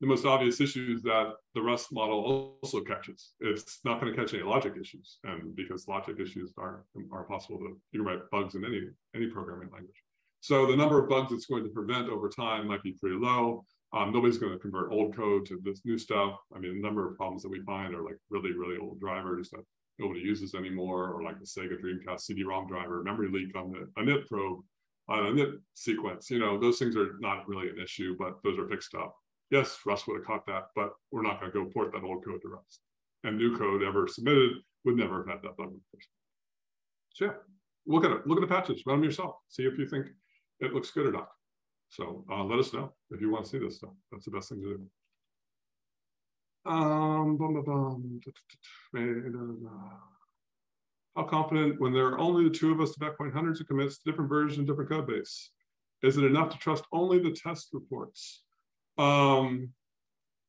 the most obvious issues that the Rust model also catches. It's not going to catch any logic issues, and because logic issues are are possible to you can write bugs in any any programming language. So the number of bugs it's going to prevent over time might be pretty low. Um, nobody's going to convert old code to this new stuff. I mean, a number of problems that we find are like really, really old drivers that nobody uses anymore, or like the Sega Dreamcast CD-ROM driver, memory leak on the init probe, on a init sequence. You know, those things are not really an issue, but those are fixed up. Yes, Rust would have caught that, but we're not going to go port that old code to Rust. And new code ever submitted would never have had that bug. So yeah, look at it. Look at the patches. Run them yourself. See if you think it looks good or not. So uh, let us know if you want to see this stuff. That's the best thing to do. Um, bum, bum, bum. How confident when there are only the two of us to backport hundreds of commits, to different versions, different code base? Is it enough to trust only the test reports? Um,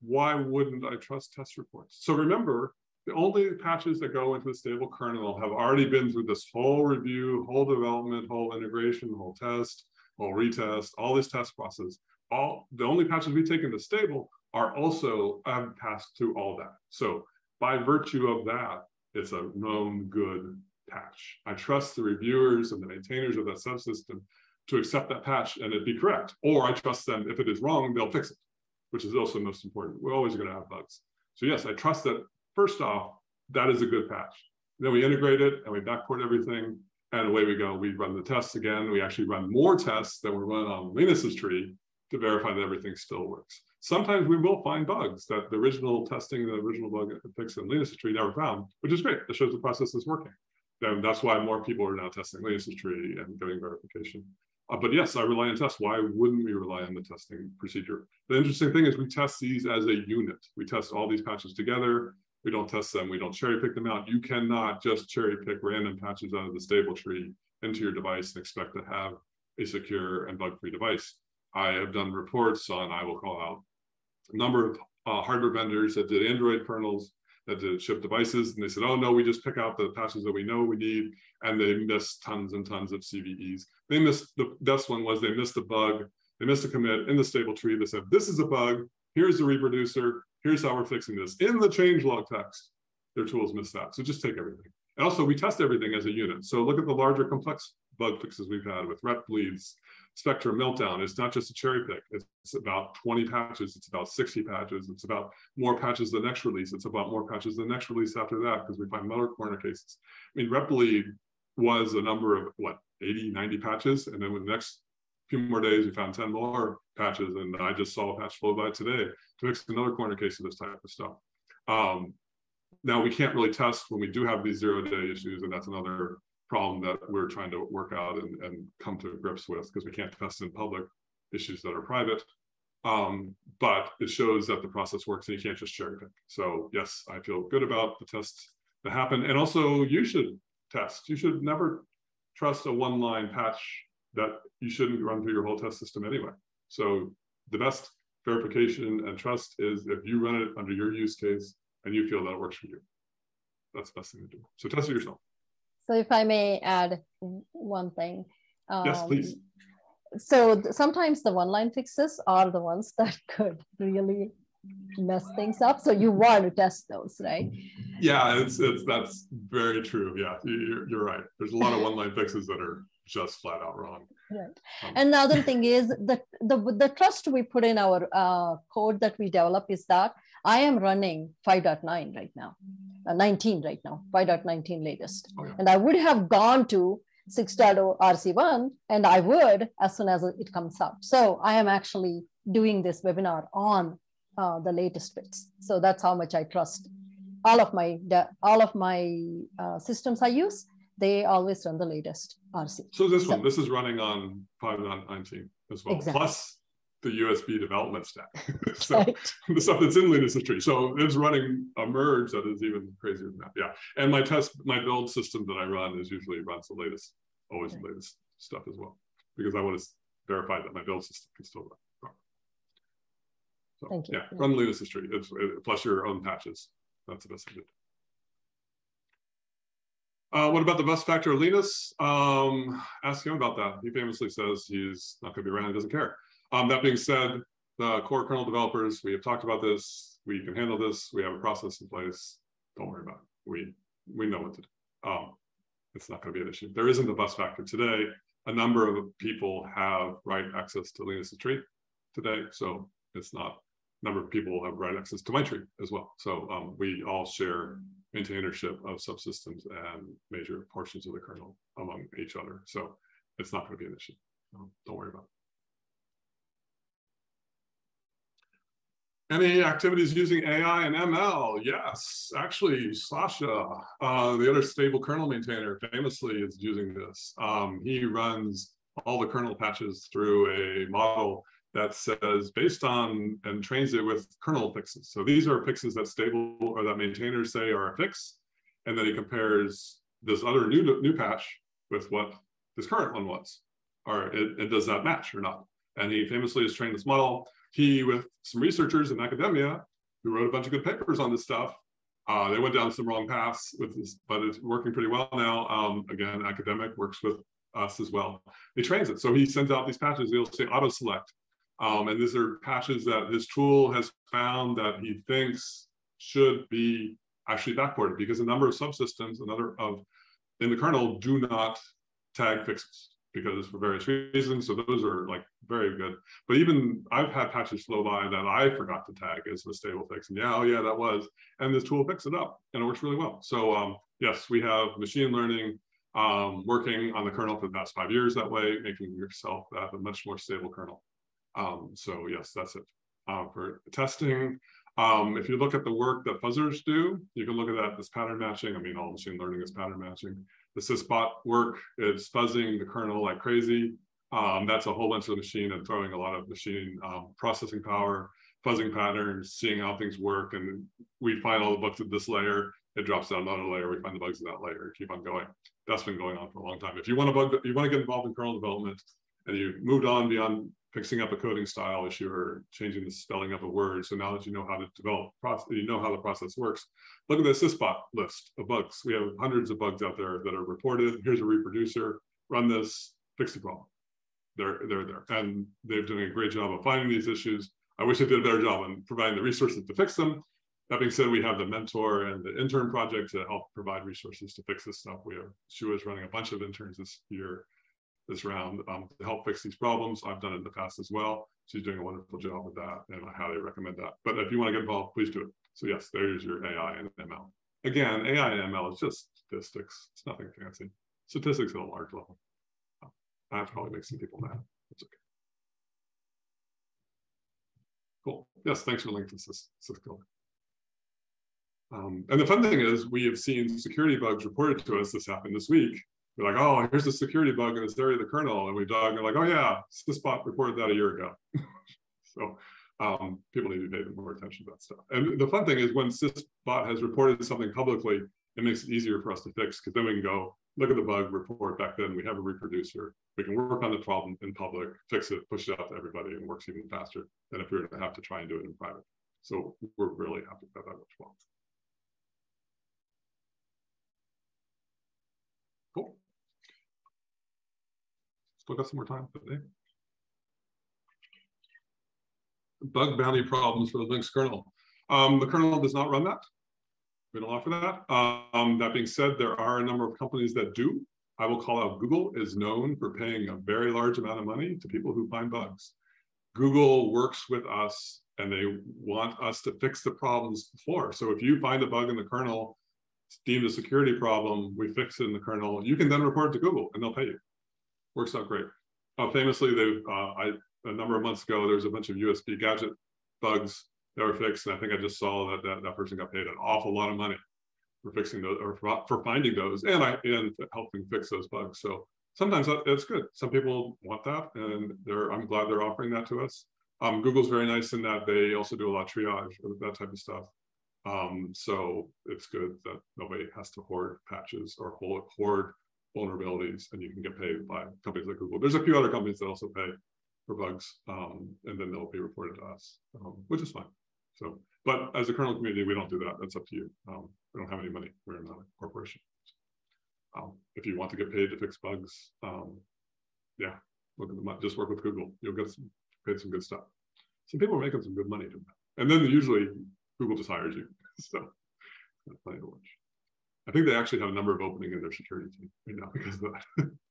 why wouldn't I trust test reports? So remember, the only patches that go into the stable kernel have already been through this whole review, whole development, whole integration, whole test, whole retest, all this test process. All the only patches we take into stable are also passed through all that. So by virtue of that, it's a known good patch. I trust the reviewers and the maintainers of that subsystem to accept that patch and it be correct. Or I trust them if it is wrong, they'll fix it, which is also most important. We're always going to have bugs. So yes, I trust that first off, that is a good patch. Then we integrate it and we backport everything and away we go. We run the tests again. We actually run more tests than we run on Linus's tree to verify that everything still works. Sometimes we will find bugs that the original testing, the original bug fix in Linus's tree never found, which is great. That shows the process is working. And that's why more people are now testing Linus's tree and getting verification. Uh, but yes, I rely on tests. Why wouldn't we rely on the testing procedure? The interesting thing is we test these as a unit. We test all these patches together. We don't test them. We don't cherry pick them out. You cannot just cherry pick random patches out of the stable tree into your device and expect to have a secure and bug-free device. I have done reports on, I will call out number of uh, hardware vendors that did Android kernels that did ship devices. And they said, oh no, we just pick out the patches that we know we need. And they missed tons and tons of CVEs. They missed, the best one was they missed a bug They missed a commit in the stable tree that said, this is a bug, here's the reproducer, here's how we're fixing this. In the changelog text, their tools missed that. So just take everything. And also we test everything as a unit. So look at the larger complex bug fixes we've had with Retbleeds, Spectre meltdown. It's not just a cherry pick. It's about 20 patches. It's about 60 patches. It's about more patches the next release. It's about more patches the next release after that because we find another corner cases. I mean, Retbleed was a number of what 80, 90 patches. And then with the next few more days, we found 10 more patches. And I just saw a patch flow by today to fix another corner case of this type of stuff. Um, now we can't really test when we do have these zero day issues, and that's another problem that we're trying to work out and, and come to grips with because we can't test in public issues that are private. Um, but it shows that the process works and you can't just cherry pick. So yes, I feel good about the tests that happen. And also you should test. You should never trust a one line patch that you shouldn't run through your whole test system anyway. So the best verification and trust is if you run it under your use case and you feel that it works for you. That's the best thing to do. So test it yourself. So if I may add one thing. Um, yes, please. So sometimes the one-line fixes are the ones that could really mess things up. So you want to test those, right? Yeah, it's, it's that's very true. Yeah, you're, you're right. There's a lot of one-line fixes that are just flat out wrong. Right. Um, and the other thing is that the, the trust we put in our uh, code that we develop is that I am running 5.9 right now, uh, 19 right now, 5.19 latest. Oh, yeah. And I would have gone to 6.0 RC1 and I would as soon as it comes out. So I am actually doing this webinar on uh, the latest bits. So that's how much I trust all of my all of my uh, systems I use. They always run the latest RC. So this so, one, this is running on 5.19 as well. Exactly. Plus the USB development stack. so right. the stuff that's in Linus tree. So it's running a merge that is even crazier than that. Yeah. And my test, my build system that I run is usually runs the latest, always the latest stuff as well, because I want to verify that my build system can still run. So, Thank you. Yeah, run Linux history. It's, it, plus your own patches. That's the best thing to do. Uh, what about the bus factor of Linus? Um, ask him about that. He famously says he's not going to be around. He doesn't care. Um, that being said, the core kernel developers, we have talked about this. We can handle this. We have a process in place. Don't worry about it. We we know what to do. Um, it's not going to be an issue. There isn't a bus factor today. A number of people have write access to Linus tree today, so it's not. A number of people have write access to my tree as well. So um, we all share maintainership of subsystems and major portions of the kernel among each other. So it's not going to be an issue. Um, don't worry about it. Any activities using AI and ML? Yes, actually, Sasha, uh, the other stable kernel maintainer, famously is using this. Um, he runs all the kernel patches through a model that says based on and trains it with kernel fixes. So these are fixes that stable or that maintainers say are a fix, and then he compares this other new new patch with what this current one was, or it, it does that match or not? And he famously has trained this model he, with some researchers in academia who wrote a bunch of good papers on this stuff, uh, they went down some wrong paths with this, but it's working pretty well now. Um, again, academic works with us as well. He trains it. So he sends out these patches. He'll say auto select. Um, and these are patches that his tool has found that he thinks should be actually backported because a number of subsystems, another of in the kernel do not tag fixes because for various reasons. So those are like very good. But even I've had patches flow by that I forgot to tag as a stable fix. And yeah, oh yeah, that was. And this tool picks it up and it works really well. So um, yes, we have machine learning um, working on the kernel for the past five years that way, making yourself have a much more stable kernel. Um, so yes, that's it. Uh, for testing, um, if you look at the work that fuzzers do, you can look at that as pattern matching. I mean, all machine learning is pattern matching. The syzbot work is fuzzing the kernel like crazy. Um, that's a whole bunch of machine and throwing a lot of machine um, processing power, fuzzing patterns, seeing how things work. And we find all the bugs at this layer. It drops down another layer. We find the bugs in that layer. Keep on going. That's been going on for a long time. If you want to bug, you want to get involved in kernel development, and you've moved on beyond fixing up a coding style issue or changing the spelling of a word. So now that you know how to develop, you know how the process works. Look at the syzbot list of bugs. We have hundreds of bugs out there that are reported. Here's a reproducer. Run this, fix the problem. they're they're there, and they're doing a great job of finding these issues. I wish they did a better job on providing the resources to fix them. That being said, we have the mentor and the intern project to help provide resources to fix this stuff. We have Shuah is running a bunch of interns this year, this round, um, to help fix these problems. I've done it in the past as well. She's doing a wonderful job with that, and I highly recommend that. But if you want to get involved, please do it. So yes, there's your AI and ML. Again, AI and ML is just statistics. It's nothing fancy. Statistics at a large level. That probably makes some people mad. It's okay. Cool. Yes, thanks for linking to Cisco. Um, and the fun thing is, we have seen security bugs reported to us. This happened this week. We're like, oh, here's a security bug in this area of the kernel, and we dug and like, oh yeah, syzbot reported that a year ago. so um, people need to pay more attention to that stuff. And the fun thing is, when syzbot has reported something publicly, it makes it easier for us to fix because then we can go look at the bug report back then. We have a reproducer. We can work on the problem in public, fix it, push it out to everybody, and works even faster than if we were to have to try and do it in private. So we're really happy about that as well. Cool. Still got some more time today. Bug bounty problems for the Linux kernel. Um, the kernel does not run that. We don't offer that. Um, that being said, there are a number of companies that do. I will call out Google is known for paying a very large amount of money to people who find bugs. Google works with us and they want us to fix the problems before. So if you find a bug in the kernel, deemed a security problem, we fix it in the kernel, you can then report it to Google and they'll pay you. Works out great. Uh, famously, they uh, I, a number of months ago, there was a bunch of USB gadget bugs that were fixed. And I think I just saw that that, that person got paid an awful lot of money for fixing those or for, for finding those and I and helping fix those bugs. So sometimes that, good. Some people want that, and they're I'm glad they're offering that to us. Um, Google's very nice in that they also do a lot of triage of that type of stuff. Um, so it's good that nobody has to hoard patches or hoard vulnerabilities, and you can get paid by companies like Google. There's a few other companies that also pay for bugs, um, and then they'll be reported to us, um, which is fine. So, but as a kernel community, we don't do that. That's up to you. Um, we don't have any money. We're not a corporation. Um, if you want to get paid to fix bugs, um, yeah, look at the just work with Google. You'll get some paid some good stuff. Some people are making some good money doing that, and then usually Google just hires you. So, plenty to watch. I think they actually have a number of opening in their security team right now because of that.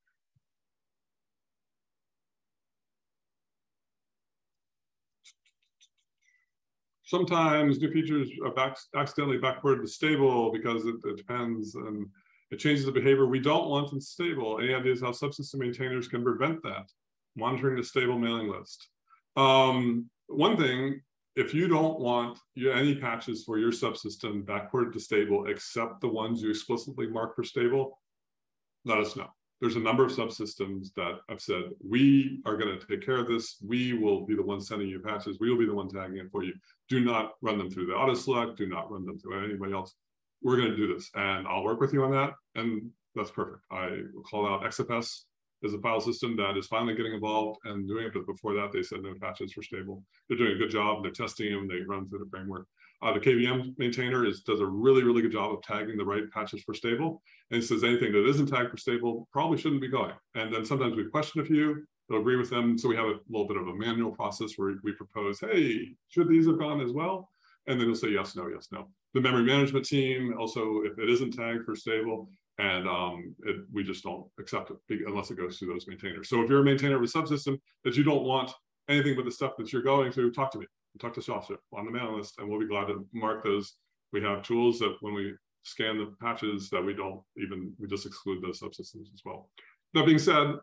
sometimes new features are back, accidentally backported to stable because it, it, depends and it changes the behavior we don't want in stable. Any ideas how subsystem maintainers can prevent that? Monitoring the stable mailing list. Um, one thing, if you don't want any patches for your subsystem backported to stable except the ones you explicitly mark for stable, let us know there's a number of subsystems that have said, we are going to take care of this. We will be the ones sending you patches. We will be the one tagging it for you. Do not run them through the auto select. Do not run them through anybody else. We're going to do this and I'll work with you on that. And that's perfect. I will call out XFS as a file system that is finally getting involved and doing it. But before that, they said no patches for stable. They're doing a good job. They're testing them. They run through the framework. Uh, the KVM maintainer is does a really, really good job of tagging the right patches for stable. And says anything that isn't tagged for stable probably shouldn't be going. And then sometimes we question a few, they'll agree with them. So we have a little bit of a manual process where we propose, hey, should these have gone as well? And then they'll say yes, no, yes, no. The memory management team also, if it isn't tagged for stable, and um, it, we just don't accept it unless it goes through those maintainers. So if you're a maintainer of a subsystem that you don't want anything but the stuff that you're going through, talk to me talk to Sasha on the mailing list, and we'll be glad to mark those. We have tools that when we scan the patches that we don't even, we just exclude those subsystems as well. That being said,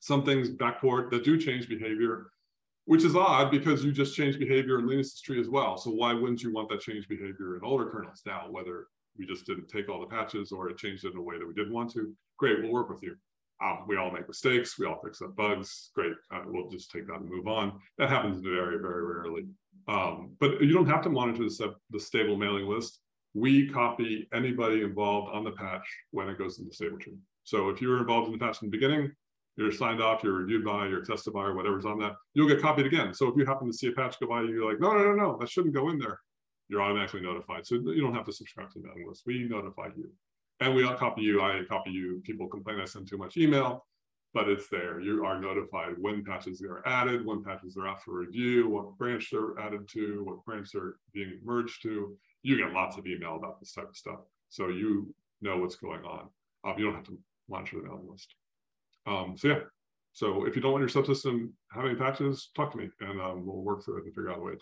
some things backport that do change behavior, which is odd because you just changed behavior in Linus tree as well. So why wouldn't you want that change behavior in older kernels now, whether we just didn't take all the patches or it changed it in a way that we didn't want to? Great, we'll work with you. Um, we all make mistakes. We all fix up bugs. Great. Uh, we'll just take that and move on. That happens very, very rarely. Um, but you don't have to monitor the, the, stable mailing list. We copy anybody involved on the patch when it goes into stable tree. So if you were involved in the patch in the beginning, you're signed off, you're reviewed by, you're tested by, or whatever's on that, you'll get copied again. So if you happen to see a patch go by, you're like, no, no, no, no, that shouldn't go in there. You're automatically notified. So you don't have to subscribe to the mailing list. We notify you and we all copy you. I copy you. People complain I send too much email. but it's there. You are notified when patches are added, when patches are out for review, what branch they're added to, what branch they're being merged to. You get lots of email about this type of stuff. So you know what's going on. Um, you don't have to monitor the mailing list. Um, so yeah, so if you don't want your subsystem having patches, talk to me and um, we'll work through it and figure out a way to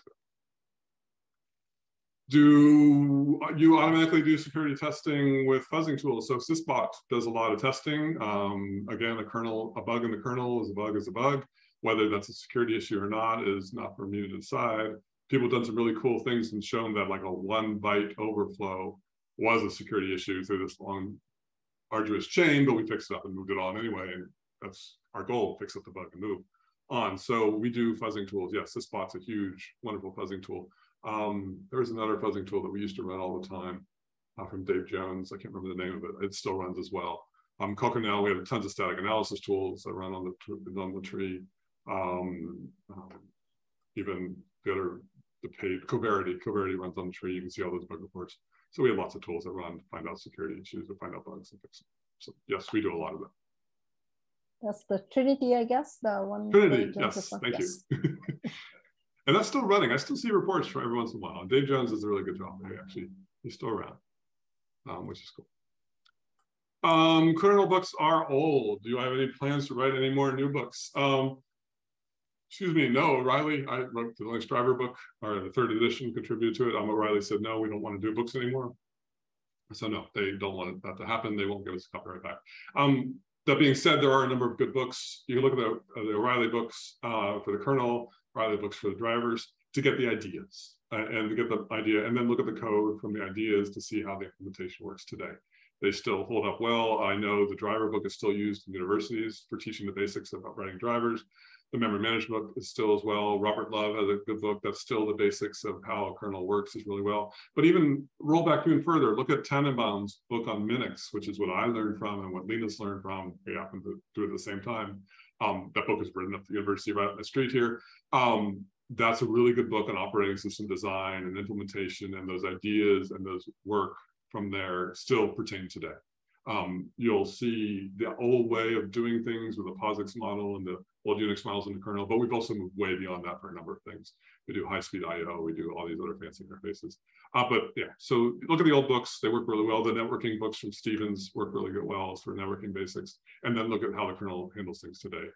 do you automatically do security testing with fuzzing tools? So syzbot does a lot of testing. Um, again, a kernel, a bug in the kernel is a bug is a bug. Whether that's a security issue or not is not for me to decide. People have done some really cool things and shown that like a one byte overflow was a security issue through this long, arduous chain, but we fixed it up and moved it on anyway. And that's our goal, fix up the bug and move on. So we do fuzzing tools. Yes, syzbot's a huge, wonderful fuzzing tool. Um, there's another fuzzing tool that we used to run all the time uh, from Dave Jones. I can't remember the name of it. It still runs as well. Um, Coccinelle, we have tons of static analysis tools that run on the on the tree. Um, um, even the other, the paid Coverity, Coverity runs on the tree. You can see all those bug reports. So we have lots of tools that run to find out security issues, to find out bugs and fix them. So yes, we do a lot of that. That's the Trinity, I guess, the one. Trinity, yes, thank yes. you. and that's still running. I still see reports from every once in a while. Dave Jones does a really good job. He actually, he's still around, um, which is cool. Um, kernel books are old. Do you have any plans to write any more new books? Um, excuse me, no, Riley, I wrote the Linux driver book, or the third edition contributed to it. Um, said, no, we don't want to do books anymore. So no, they don't want that to happen. They won't give us copyright back. Um, that being said, there are a number of good books. You can look at the, uh, the O'Reilly books uh, for the kernel, Riley books for the drivers to get the ideas uh, and to get the idea, and then look at the code from the ideas to see how the implementation works today. They still hold up well. I know the driver book is still used in universities for teaching the basics of writing drivers. The memory management book is still as well. Robert Love has a good book that's still the basics of how a kernel works is really well. But even roll back even further, look at Tanenbaum's book on Minix, which is what I learned from and what Linus learned from. We happen to do it at the same time. Um, that book is written at the university right up the street here. Um, that's a really good book on operating system design and implementation and those ideas and those work from there still pertain today. Um, you'll see the old way of doing things with the POSIX model and the old Unix models in the kernel, but we've also moved way beyond that for a number of things. We do high-speed I/O, we do all these other fancy interfaces. Uh, but yeah, so look at the old books; they work really well. The networking books from Stevens work really good well for networking basics, and then look at how the kernel handles things today,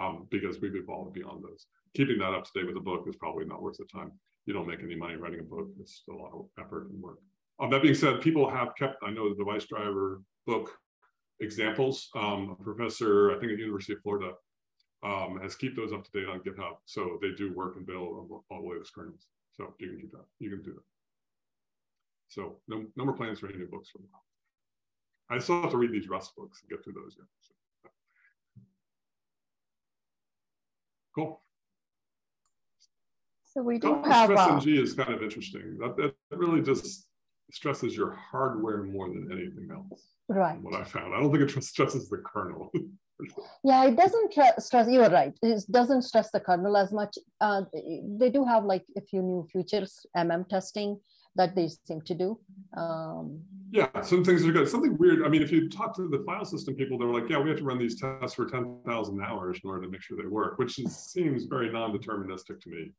um, because we've evolved beyond those. Keeping that up to date with the book is probably not worth the time. You don't make any money writing a book; it's a lot of effort and work. Um, that being said, people have kept. I know the device driver book examples. Um, a professor, I think at the University of Florida, um, has keep those up to date on GitHub. So they do work and build all the latest kernels. So you can keep that. You can do that. So no, no more plans for any new books for a while. I still have to read these Rust books and get through those yet. So. Cool. So we do have stress uh, NG is kind of interesting. That, that really just stresses your hardware more than anything else. Right. What I found. I don't think it stresses the kernel. Yeah, it doesn't stress. You're right. It doesn't stress the kernel as much. Uh, they do have like a few new features, MM testing that they seem to do. Um, yeah, some things are good. Something weird. I mean, if you talk to the file system people, they're like, yeah, we have to run these tests for 10,000 hours in order to make sure they work, which is, seems very non-deterministic to me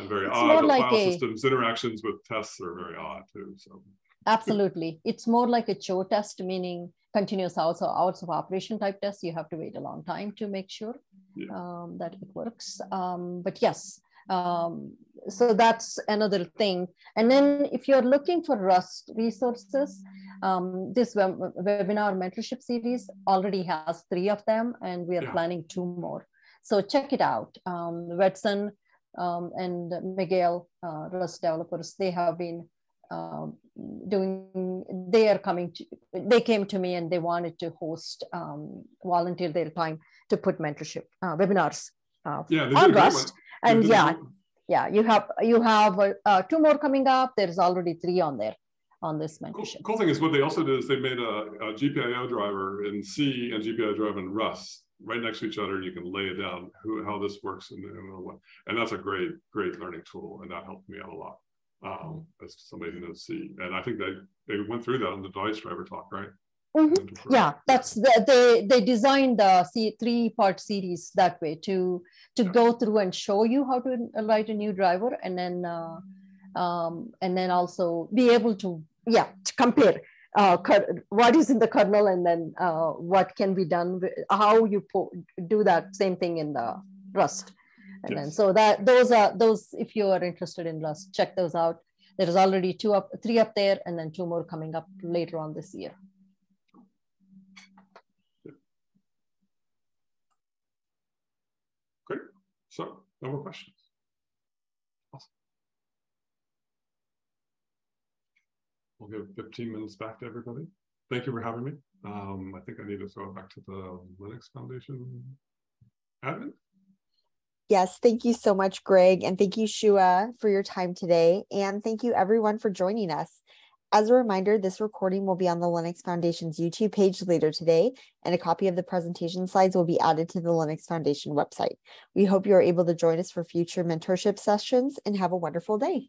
and very it's odd. The like file a, systems interactions with tests are very odd too. So absolutely, it's more like a show test, meaning continuous hours or hours of operation type test. You have to wait a long time to make sure yeah. um, that it works. Um, but yes, um, so that's another thing. And then if you're looking for Rust resources, um, this web webinar mentorship series already has three of them, and we are yeah. planning two more. So check it out. Um, um, and Miguel, uh, Rust developers, they have been um, doing, they are coming to, they came to me and they wanted to host, um, volunteer their time to put mentorship uh, webinars uh, yeah, on Rust. And yeah, yeah, you have, you have uh, two more coming up. There's already three on there on this mentorship. Cool, cool thing is what they also did is they made a, a GPIO driver in C and GPIO driver in Rust right next to each other. and You can lay it down who, how this works and, and and that's a great, great learning tool. And that helped me out a lot um, as somebody who knows C. And I think they, they went through that on the device driver talk, right? Mhm. Yeah, that's the, they, they designed the C, three-part series that way to, to go through and show you how to write a new driver and then, uh, um, and then also be able to, yeah, to compare uh, what is in the kernel and then uh, what can be done, with- how you po- do that same thing in the Rust. And then, so that, those are, those, if you are interested in Rust, check those out. There is already two up, three up there and then two more coming up later on this year. Great. So no more questions. Awesome. We'll give 15 minutes back to everybody. Thank you for having me. Um, I think I need to throw it back to the Linux Foundation admin. Yes, thank you so much, Greg, and thank you, Shuah, for your time today. And thank you, everyone, for joining us. As a reminder, this recording will be on the Linux Foundation's YouTube page later today, and a copy of the presentation slides will be added to the Linux Foundation website. We hope you are able to join us for future mentorship sessions and have a wonderful day.